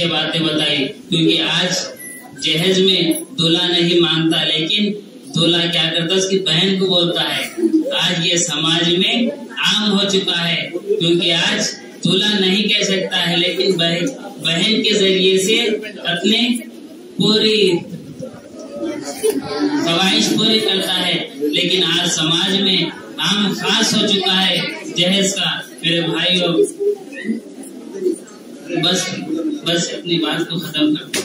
से बातें बताई, क्योंकि आज जहेज में दूल्हा नहीं माँगता लेकिन दूल्हा क्या करता उसकी बहन को बोलता है, आज ये समाज में आम हो चुका है, क्योंकि आज दूल्हा नहीं कह सकता है, लेकिन बहन बहन के ज़रिए से अपने पूरी ख्वाहिश पूरी करता है, लेकिन आज समाज में आम खास हो चुका है जहेज का। मेरे भाई बस बस अपनी बात को खत्म कर दो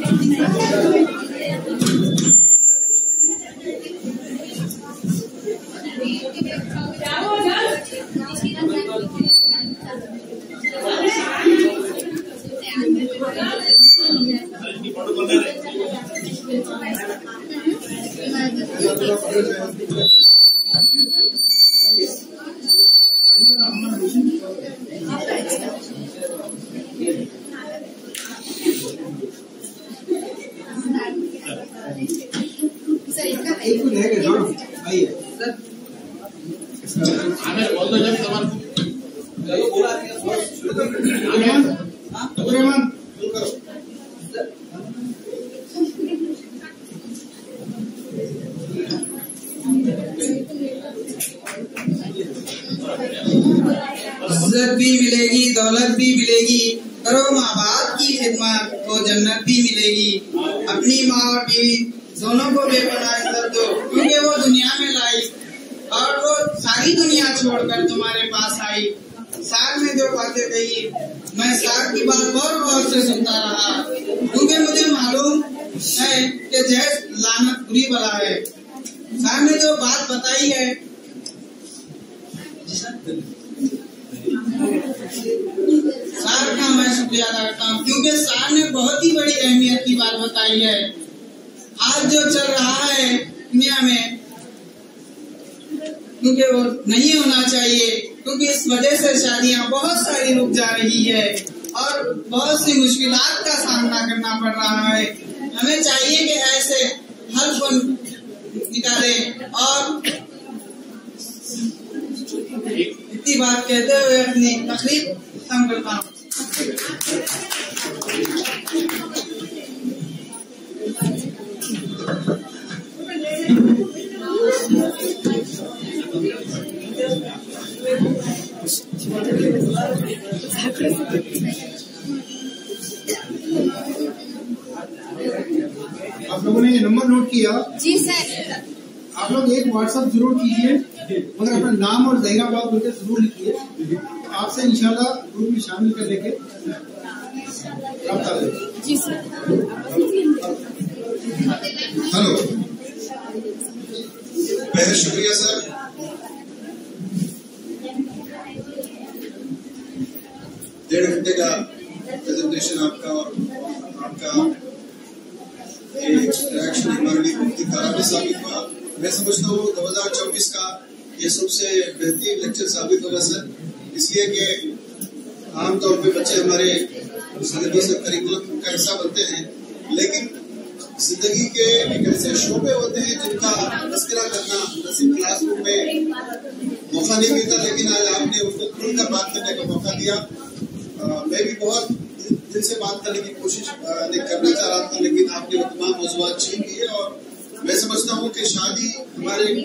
Thank you. Thank you.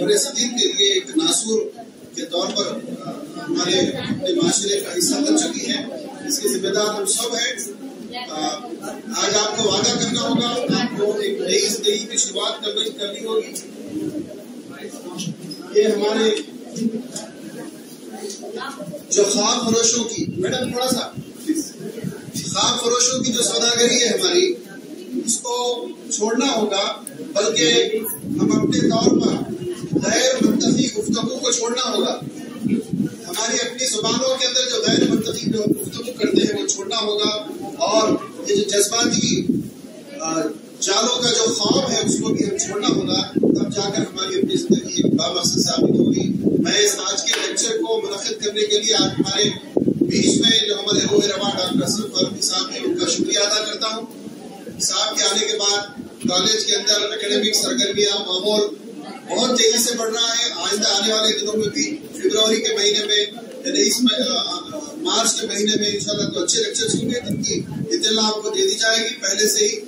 बड़े सदीन के लिए एक नासूर के तौर पर हमारे अपने माशरे का हिस्सा बन चुकी है। इसके जिम्मेदार हम सब हैं। आज आपको वादा करना होगा, आपको एक नई ज़िंदगी की शुरुआत करनी करनी होगी। ये हमारे जो ख्वाब फरोशों की, मैडम थोड़ा सा ख्वाब फरोशों की जो सौदागरी है हमारी उसको छोड़ना होगा, बल्कि हम अपने तौर पर गैर मुंतफी गुफ्तगु को छोड़ना होगा। हमारी अपनी जुबानों के अंदर जो गैर मुंतफी गुफ्तगु करते हैं, वो छोड़ना होगा। और ये जो जज्बाती जालों का जो ख्वाब है, उसको भी हम छोड़ना होगा। तब जाकर हमारी अपनी ज़िंदगी बामकसद साबित होगी। मैं इस आज के लेक्चर को मुनद करने के लिए आज हमारे बीच में जो हमारे रोह रवा डॉक्टर असरफ फारूकी साहब हैं, उनका शुक्रिया अदा करता हूँ। साहब के आने के बाद कॉलेज के अंदर एकेडमिक सरगर्मियाँ माहौल बहुत तेज़ी से बढ़ रहा है। आइंदा आने वाले दिनों में भी, फरवरी के महीने में, यानी इस मार्च के महीने में इंशाल्लाह तो अच्छे लेक्चर्स होंगे, जिनकी आपको दे दी जाएगी पहले से ही।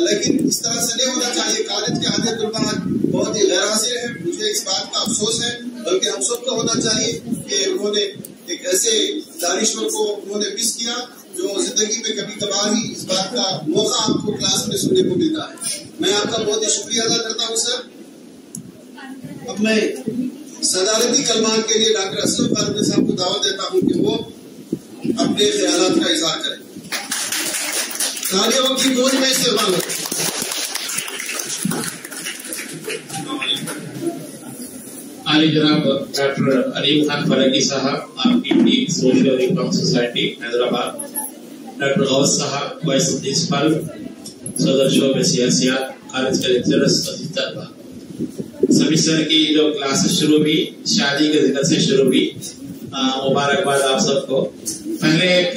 लेकिन इस तरह से नहीं होना चाहिए। कॉलेज के आधे तलबा बहुत ही गैर हाजिर है। मुझे इस बात का अफसोस है, बल्कि हम सबको होना चाहिए कि उन्होंने एक ऐसे दानिश्वर को उन्होंने मिस किया, जो ज़िंदगी में कभी कभार ही इस बात का मौका आपको क्लास में सुनने को मिलता है। मैं आपका बहुत ही शुक्रिया अदा करता हूँ सर अब मैं सदारती कलमात के लिए डॉक्टर असलम फारूकी साहब को दावत देता हूँ कि वो अपने ख्याल का इजहार करें। तालियों की बोझ में इस्तेमाल हो। आली जनाब, डॉक्टर अलीम खान फरकी साहब, आपकी team, social reform society, Hyderabad. Doctor Ghaus साहब, वाइस प्रिंसिपल, सदर शोब सियासियात, कॉलेज के लेक्चरर्स तलबा सेमिस्टर की जो क्लासेस शुरू हुई, शादी के ज़िक्र से शुरू हुई मुबारकबाद आप सबको। पहले एक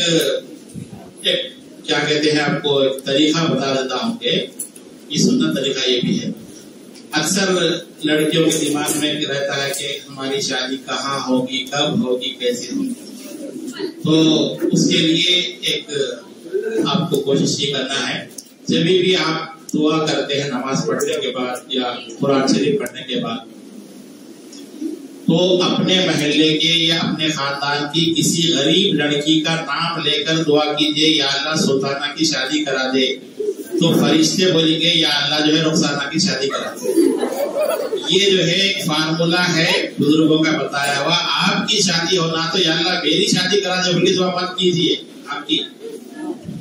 एक, क्या कहते हैं आपको, एक तरीका बता देता हूँ कि सुंदर तरीका ये भी है। अक्सर लड़कियों के दिमाग में रहता है कि हमारी शादी कहाँ होगी, कब होगी, कैसे होगी। तो उसके लिए एक आपको कोशिश ये करना है, जब भी आप दुआ करते हैं नमाज़ पढ़ने के बाद या कुरान शरीफ पढ़ने के बाद। तो अपने महल्ले के या अपने खानदान की किसी गरीब लड़की का नाम लेकर दुआ कीजिए, या अल्लाह सुल्ताना की शादी करा दे। तो फरिश्ते बोलेंगे, या अल्लाह जो है रुखसाना की शादी करा दे। ये जो है एक फार्मूला है बुज़ुर्गों का बताया हुआ। आपकी शादी होना तो या अल्लाह मेरी शादी करा दे बोली दुआ मत कीजिए। आपकी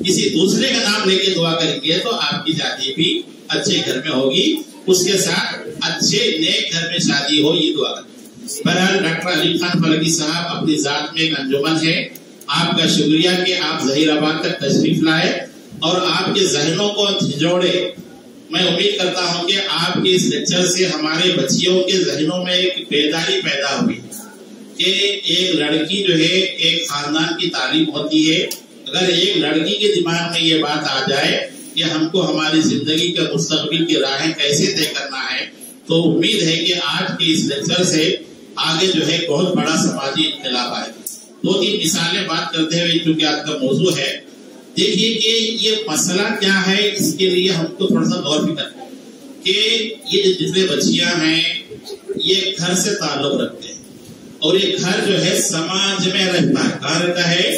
किसी दूसरे का नाम लेके दुआ करेंगे तो आपकी शादी भी अच्छे घर में होगी। उसके साथ अच्छे नेक घर में शादी हो, ये दुआ बहरहाल, डॉक्टर अली खान फलकी साहब अपनी जात में एक अंजुमन है। आपका शुक्रिया कि आप जहीराबाद तक तशरीफ़ लाए और आपके जहनों को झिझोड़े। मैं उम्मीद करता हूँ कि आपके इस लेक्चर से हमारे बच्चियों के जहनों में एक बेदारी पैदा हुई कि एक लड़की जो है, एक खानदान की तालीम होती है। अगर एक लड़की के दिमाग में ये बात आ जाए कि हमको हमारी ज़िंदगी के मुस्तबिल की राहें कैसे तय करना है तो उम्मीद है कि आज के इस लेक्चर से आगे जो है बहुत बड़ा समाजी इनकलाब आए दो तीन मिसालें बात करते हुए क्योंकि आज का मौजू है, देखिए कि ये मसला क्या है, इसके लिए हमको थोड़ा सा गौर भी करना कि ये जितने बच्चियाँ हैं, ये घर से ताल्लुक रखते हैं और ये घर जो है समाज में रहता है। कहा रहता है?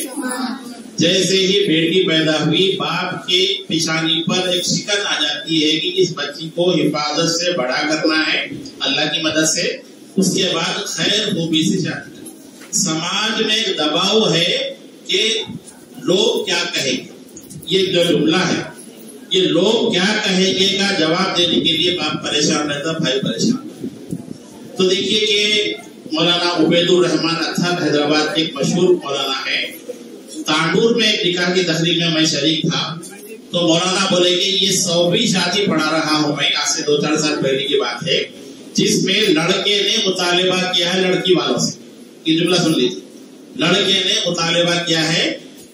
जैसे ही बेटी पैदा हुई बाप के पिछानी पर एक शिकन आ जाती है कि इस बच्ची को हिफाजत से बड़ा करना है, अल्लाह की मदद से। उसके बाद खैर खूबी से शादी समाज में एक दबाव है कि लोग क्या कहेंगे। ये जो जुमला है, ये लोग क्या कहेंगे का जवाब देने के लिए बाप परेशान रहता भाई परेशान। तो देखिए कि मौलाना उबैदुर रहमान अथर हैदराबाद के एक मशहूर मौलाना है। तांडूर में एक निकाह की तकरीब में मैं शरीक था तो मौलाना बोले कि ये सौवीं शादी पढ़ा रहा हूँ मैं, आज से दो चार साल पहले की बात है, जिसमें लड़के ने मुतालिबा किया है लड़की वालों से। ये जुमला सुन लीजिए। लड़के ने मुतालिबा किया है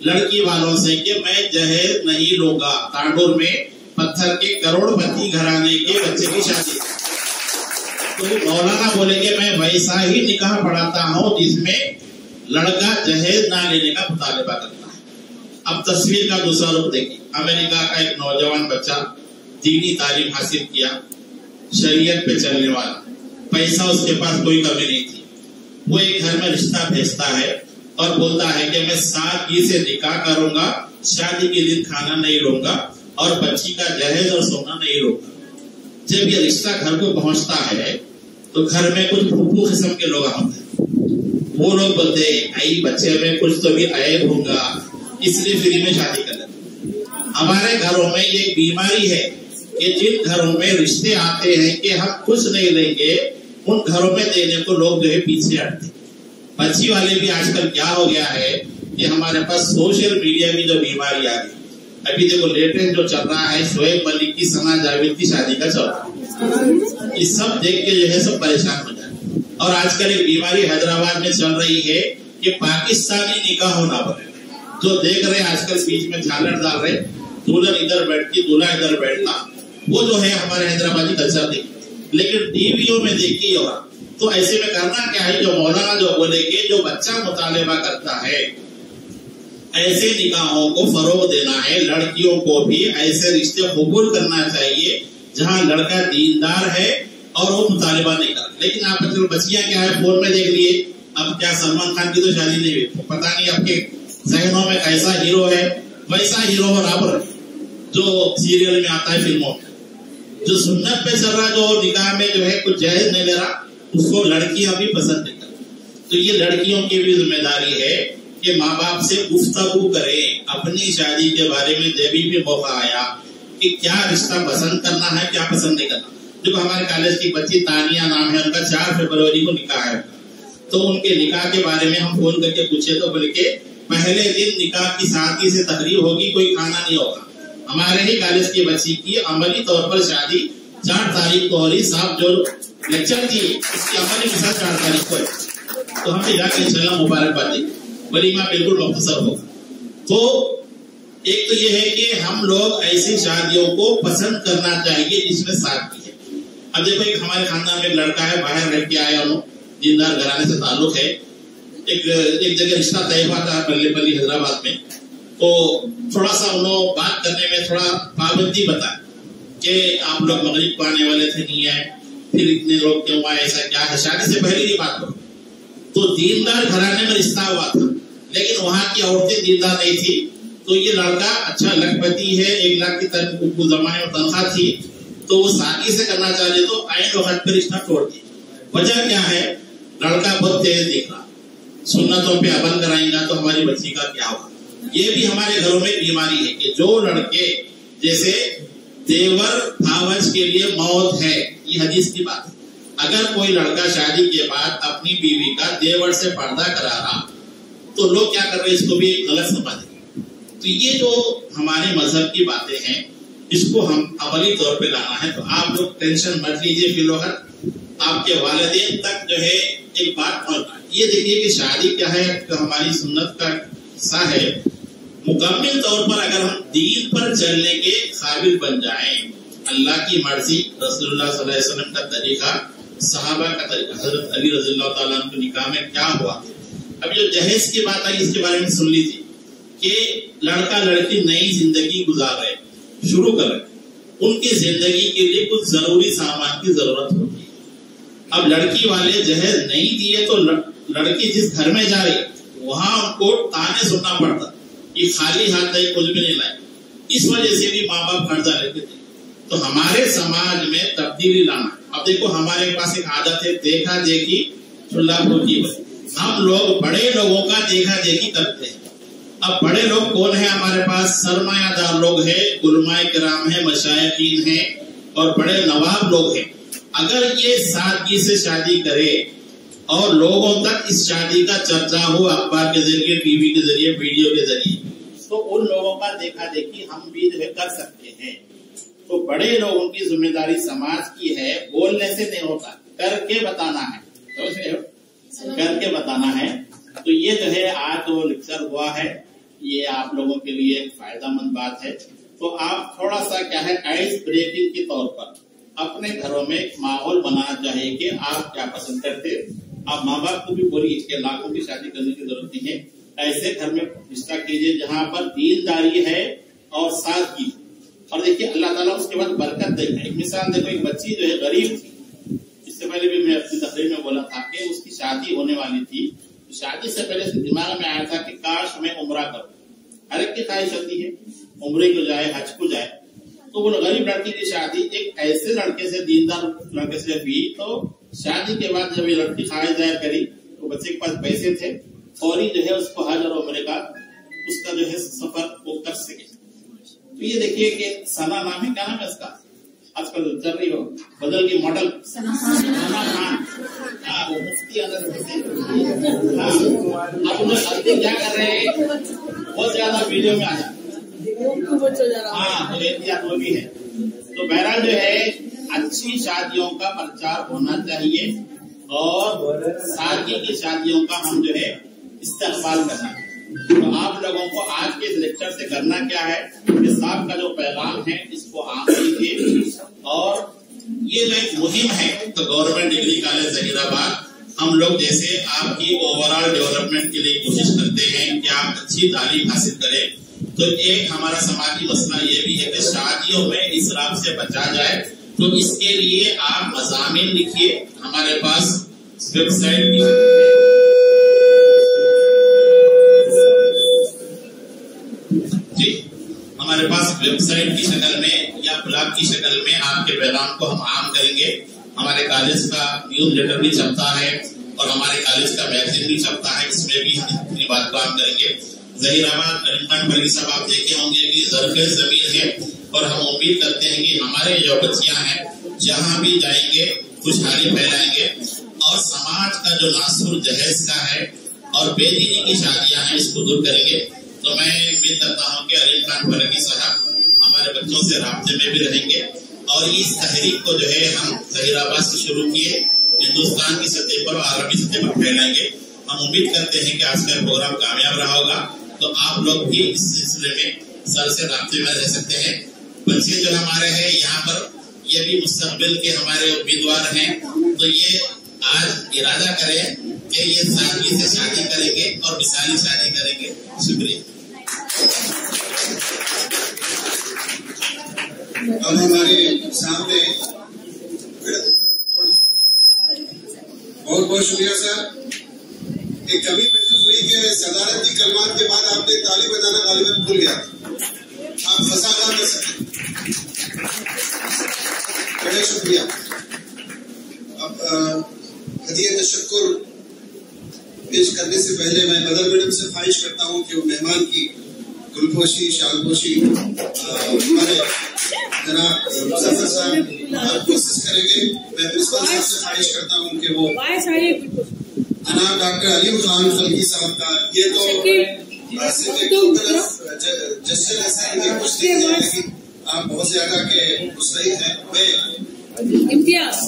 लड़की वालों से कि मैं जहेज नहीं लूँगा। तांडूर में पत्थर के करोड़पति घराने के बच्चे की शादी। तो मौलाना बोले कि मैं वैसा ही निकाह पढ़ाता हूँ जिसमें लड़का जहेज ना लेने का मुतालबा करता है। अब तस्वीर का दूसरा रूप देखिए। अमेरिका का एक नौजवान बच्चा दीनी तालीम हासिल किया, शरीयत पे चलने वाला। पैसा उसके पास कोई कमी नहीं थी। वो एक घर में रिश्ता भेजता है और बोलता है कि मैं सादगी से निकाह करूँगा, शादी के दिन खाना नहीं लूँगा और बच्ची का जहेज और सोना नहीं लूँगा। जब ये रिश्ता घर को पहुँचता है तो घर में कुछ फूफू किस्म के लोग आते हैं। वो लोग बोलते, आई, बच्चे, में कुछ तो भी ऐब होगा इसलिए फ्री में शादी कर हमारे घरों में ये बीमारी है कि जिन घरों में रिश्ते आते हैं कि हम खुश नहीं रहेंगे, उन घरों में देने को लोग जो है पीछे हटते बच्ची वाले भी आजकल क्या हो गया है कि हमारे पास सोशल मीडिया की जो बीमारी आ गई। अभी देखो, लेटेस्ट जो चल रहा है, शोएब मलिक की सना जावेद की शादी का चल रहा है ये सब देख के जो है सब परेशान हो और आजकल एक बीमारी हैदराबाद में चल रही है कि पाकिस्तानी निकाह होना पड़े। जो देख रहे आजकल बीच में झालर डाल रहे, दुल्हन इधर बैठती, दूल्हा इधर बैठना वो जो है हमारे हैदराबादी कल्चर देख लेकिन टीवियों में देखिए और तो ऐसे में करना क्या है, जो मौलाना जो बोले जो बच्चा मुतालबा करता है, ऐसे निकाहों को फरोग देना है, लड़कियों को भी ऐसे रिश्ते कबूल करना चाहिए, जहाँ लड़का दीनदार है और वो मुतालबा नहीं कर। लेकिन आप चलो बच्चियाँ क्या है? फ़ोन में देख लिए। अब क्या सलमान खान की तो शादी नहीं हुई। पता नहीं आपके जहनों में कैसा हीरो है, वैसा हीरो बराबर जो सीरियल में आता है फ़िल्मों में। जो सुन्नत पे चल रहा जो निकाह में जो है, कुछ जहेज नहीं ले रहा, उसको लड़कियाँ भी पसंद नहीं करती। तो ये लड़कियों की भी ज़िम्मेदारी है कि माँ बाप से गुफ्तगु करें। अपनी शादी के बारे में जब भी मौका आया कि क्या रिश्ता पसंद करना है, क्या पसंद नहीं करना। देखो हमारे कॉलेज की बच्ची तानिया नाम है, उनका चार फरवरी को निकाह है। तो उनके निकाह के बारे में हम फ़ोन करके पूछे तो बोले के पहले दिन निकाह की साथी से तकरीब होगी, कोई खाना नहीं होगा। हमारे ही कॉलेज की बच्ची की अमली तौर पर शादी चार तारीख को हो रही, साहब जो लेक्चर थी, उसकी अमली के साथ चार तारीख को है। तो हमें जाकर इंशाल्लाह मुबारकबाद दी। माँ बिल्कुल मुख्तसर होगा तो एक तो ये है कि हम लोग ऐसी शादियों को पसंद करना चाहिए जिसमें सादगी है अब देखो एक हमारे खानदान में लड़का है बाहर रह आया उन्होंने दीनदार घराने से ताल्लुक है। एक एक जगह रिश्ता तय हुआ था बल्ली हैदराबाद में। तो थोड़ा सा उन्होंने बात करने में थोड़ा पाबंदी बताया कि आप लोग मगरिब को आने वाले थे, नहीं आए फिर इतने लोग क्यों आए, ऐसा क्या है? शादी से पहले की बात हो तो दीनदार घराने में रिश्ता हुआ था, लेकिन वहाँ की औरतें दीनदार नहीं थी। तो ये लड़का अच्छा लखपति है, एक लाख की जमाने में तनख्वाह थी। तो वो शादी से करना चाह रहे तो आए वक्त पर रिश्ता छोड़ दिए वजह क्या है? लड़का बहुत तेज दिख रहा। सुन्नतों पे अमल कराएँगा तो हमारी बच्ची का क्या होगा? ये भी हमारे घरों में बीमारी है कि जो लड़के, जैसे देवर भावज के लिए मौत है, ये हदीस की बात है। अगर कोई लड़का शादी के बाद अपनी बीवी का देवर से पर्दा करा रहा तो लोग क्या कर रहे हैं? इसको भी गलत समझ तो ये जो हमारे मज़हब की बातें हैं इसको हम अमली तौर पे लाना है। तो आप लोग टेंशन मत लीजिए फ़िलहाल आपके वालदेन तक जो है, एक बात और ये देखिए कि शादी क्या है तो हमारी सुन्नत का सा है। मुकम्मल तौर पर अगर हम दीन पर चलने के काबिल बन जाएँ, अल्लाह की मर्ज़ी वसल्लम का तरीका, सहाबा का तरीका, हज़रत अली रज़ी के निकाह में क्या हुआ? अब जो जहेज की बात आई, इसके बारे में सुन लीजिए कि लड़का लड़की नई ज़िंदगी गुजार रहे शुरू कर उनकी ज़िंदगी के लिए कुछ ज़रूरी सामान की ज़रूरत होती है। अब लड़की वाले जहेज नहीं दिए तो लड़की जिस घर में जा रही वहाँ उनको ताने सुनना पड़ता कि खाली हाथ नहीं कुछ भी नहीं लाए। इस वजह से भी माँ बाप कर्जा लेते थे। तो हमारे समाज में तब्दीली लाना। अब देखो, हमारे पास एक आदत है देखा देखी चुल्लापुर की हम लोग बड़े लोगों का देखा देखी करते हैं। अब बड़े लोग कौन है हमारे पास? सरमायादार लोग हैं गुलमाए कराम है मशायकीन है और बड़े नवाब लोग हैं। अगर ये सादगी से शादी करे और लोगों तक इस शादी का चर्चा हो अखबार के ज़रिए टीवी के ज़रिए वीडियो के ज़रिए तो उन लोगों का देखा देखी हम भी जो है कर सकते हैं। तो बड़े लोगों की ज़िम्मेदारी समाज की है बोलने से नहीं होता करके बताना है। तो करके बताना है। तो ये जो है आज वो लेक्चर हुआ है। ये आप लोगों के लिए एक फायदामंद बात है। तो आप थोड़ा सा क्या है आइस ब्रेकिंग के तौर पर अपने घरों में एक माहौल बनाना चाहिए कि आप क्या पसंद करते आप माँ बाप को भी बोलिए कि लाखों की शादी करने की ज़रूरत नहीं है। ऐसे घर में रिश्ता कीजिए जहाँ पर दीनदारी है और सादगी। और देखिए, अल्लाह ताला उसके बाद बरकत देगा एक मिसाल देखो, एक बच्ची जो है गरीब थी। इससे पहले भी मैं अपनी तकरीर में बोला था कि उसकी शादी होने वाली थी। शादी से पहले से दिमाग में आया था कि काश मैं उम्र करूँ। हर एक की ख्वाहिश होती है, उम्र को जाए, हज को जाए? तो वो गरीब लड़की की शादी एक ऐसे लड़के से, दीनदार लड़के से हुई तो शादी के बाद जब ये लड़की ख्वाहिश ज़ाहिर करी तो बच्चे के पास पैसे थे, फौरी जो है उसको हज और उम्र का, उसका जो है सफ़र वो कर सके। तो ये देखिए कि सना नाम है, क्या नाम है इसका आजकल चल रही हो बदल की मॉडल हाँ, हाँ, क्या कर रहे हैं? बहुत ज़्यादा वीडियो में आया। हाँ तो एहतियात वो भी है। तो बहरहाल जो है अच्छी शादियों का प्रचार होना चाहिए और सादगी की शादियों का हम जो है इस्तेमाल करना। तो आप लोगों को आज के इस लेक्चर से करना क्या है? कि साहब का जो पैगाम है, इसको आप लीजिए और ये जो मुहिम है तो गवर्नमेंट डिग्री कॉलेज जहीराबाद। हम लोग जैसे आपकी ओवरऑल डेवलपमेंट के लिए कोशिश करते हैं कि आप अच्छी तालीम हासिल करें। तो एक हमारा समाजी मसला ये भी है कि शादियों में इस रात से बचा जाए तो इसके लिए आप मजामिन लिखिए। हमारे पास वेबसाइट हमारे पास वेबसाइट की शक्ल में या ब्लॉग की शक्ल में आपके पैगाम को हम आम करेंगे। हमारे कॉलेज का न्यूज़ लेटर भी छपता है और हमारे कॉलेज का मैगजीन भी छपता है इसमें भी हम इतनी बात को हम करेंगे। फरगी साहब, आप देखे होंगे कि जरखेज ज़मीन है और हम उम्मीद करते हैं कि हमारे जो बच्चियाँ हैं, जहाँ भी जाएँगे, खुशहाली फैलाएँगे और समाज का जो नासुर जहेज का है और बेदीनी की शादियाँ हैं, इसको दूर करेंगे। तो मैं उम्मीद करता हूँ कि अलीम खान फरगी साहब हमारे बच्चों से रबते में भी रहेंगे। और इस तहरीक को जो है हम जहीराबाद से शुरू किए। हिंदुस्तान की सतह पर और सतह पर फैलाएँगे। हम उम्मीद करते हैं कि आज का प्रोग्राम कामयाब रहा होगा। तो आप लोग भी इस सिलसिले में सर से रबते में रह सकते हैं। बच्चे जो हमारे हैं, यहाँ पर ये भी मुस्तबिल के हमारे उम्मीदवार हैं। तो ये आज इरादा करें कि ये सादगी से शादी करेंगे और मिसाली शादी करेंगे। शुक्रिया। अब हमारे सामने बहुत बहुत शुक्रिया, सर। एक कभी महसूस हुई कि सदारत की कलमात के बाद आपने ताली बजाना गालिबन भूल गया। आप फंसा ना कर सके। बड़े शुक्रिया। अब हदिया तशक्र पेश करने से पहले मैं बदर मैडम से ख्वाहिश करता हूँ कि वो मेहमान की गुलपोशी शालपोशी हमारे जनाब कोशिश करेंगे। मैं प्रिंसिपल साहब से ख्वाहिश करता हूँ कि वो जनाब डॉक्टर अलीम खान फलकी साहब का ये तो एक तरफ़ जश्न ऐसा कि कुछ नहीं है लेकिन आप बहुत ज़्यादा के मुस्तैद हैं। मैं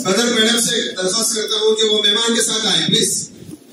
बदर मैडम से दरखास्त करता हूँ कि वो मेहमान के साथ आए प्लीज़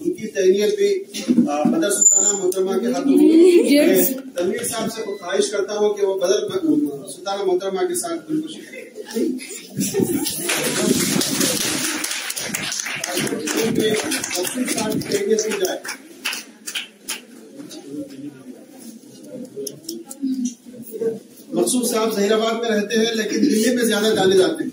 उनकी तहनीत भी बदर सुल्ताना मोहतरमा के हाथों मैं तनवीर साहब से ख्वाहिश करता हूँ कि वो बदर सुल्ताना मोहतरमा के साथ की जाए मकसूद साहब जहीराबाद में रहते हैं लेकिन दिल्ली में ज़्यादा डाले जाते हैं।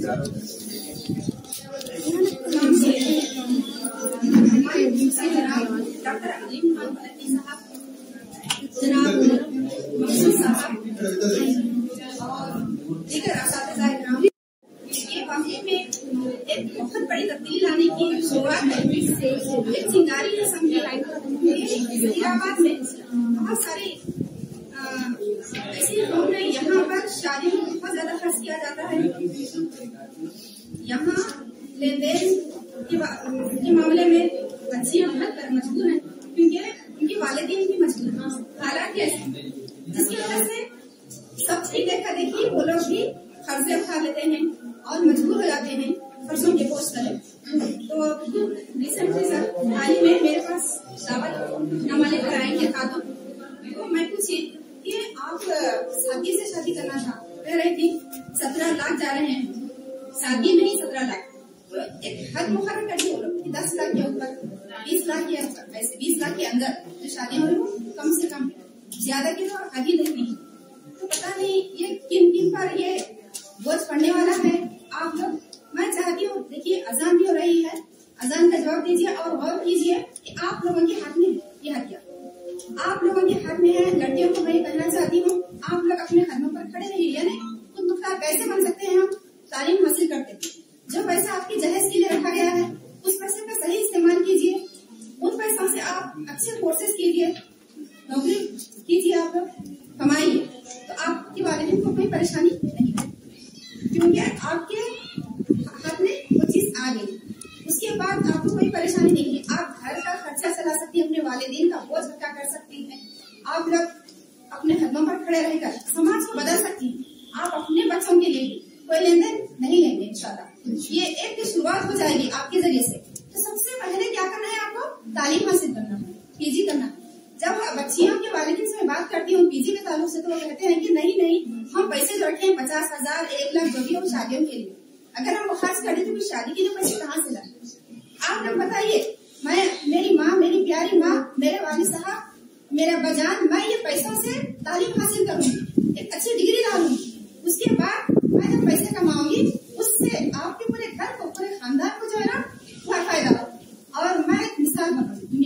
साहब आज इलाहाबाद में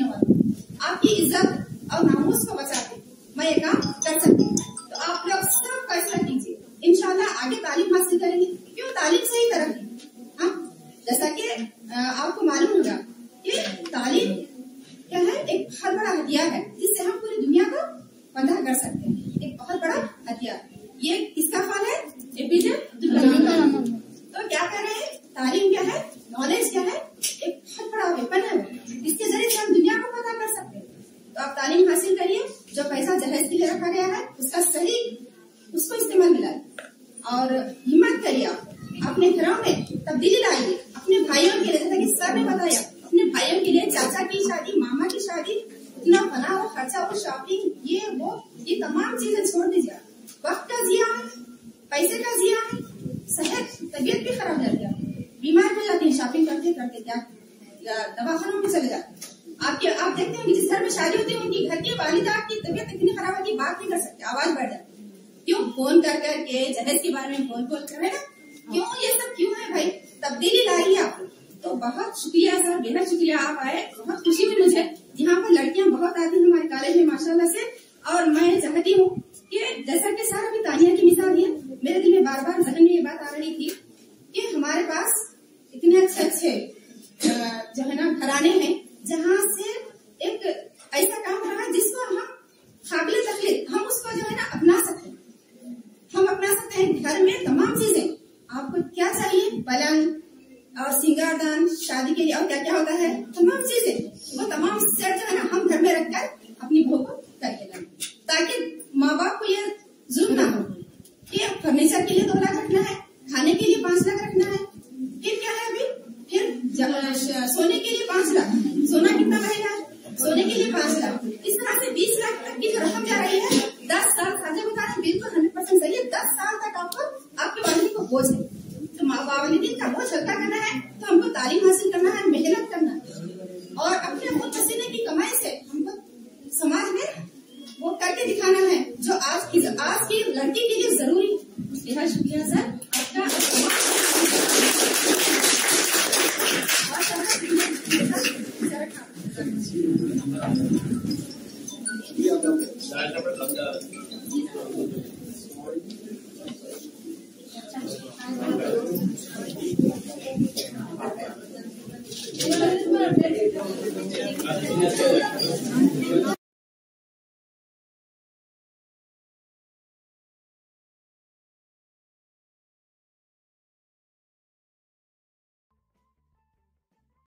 धन्यवाद। आपकी इज़्ज़त और नामोस को बचा मैं ये काम कर सकती हूँ।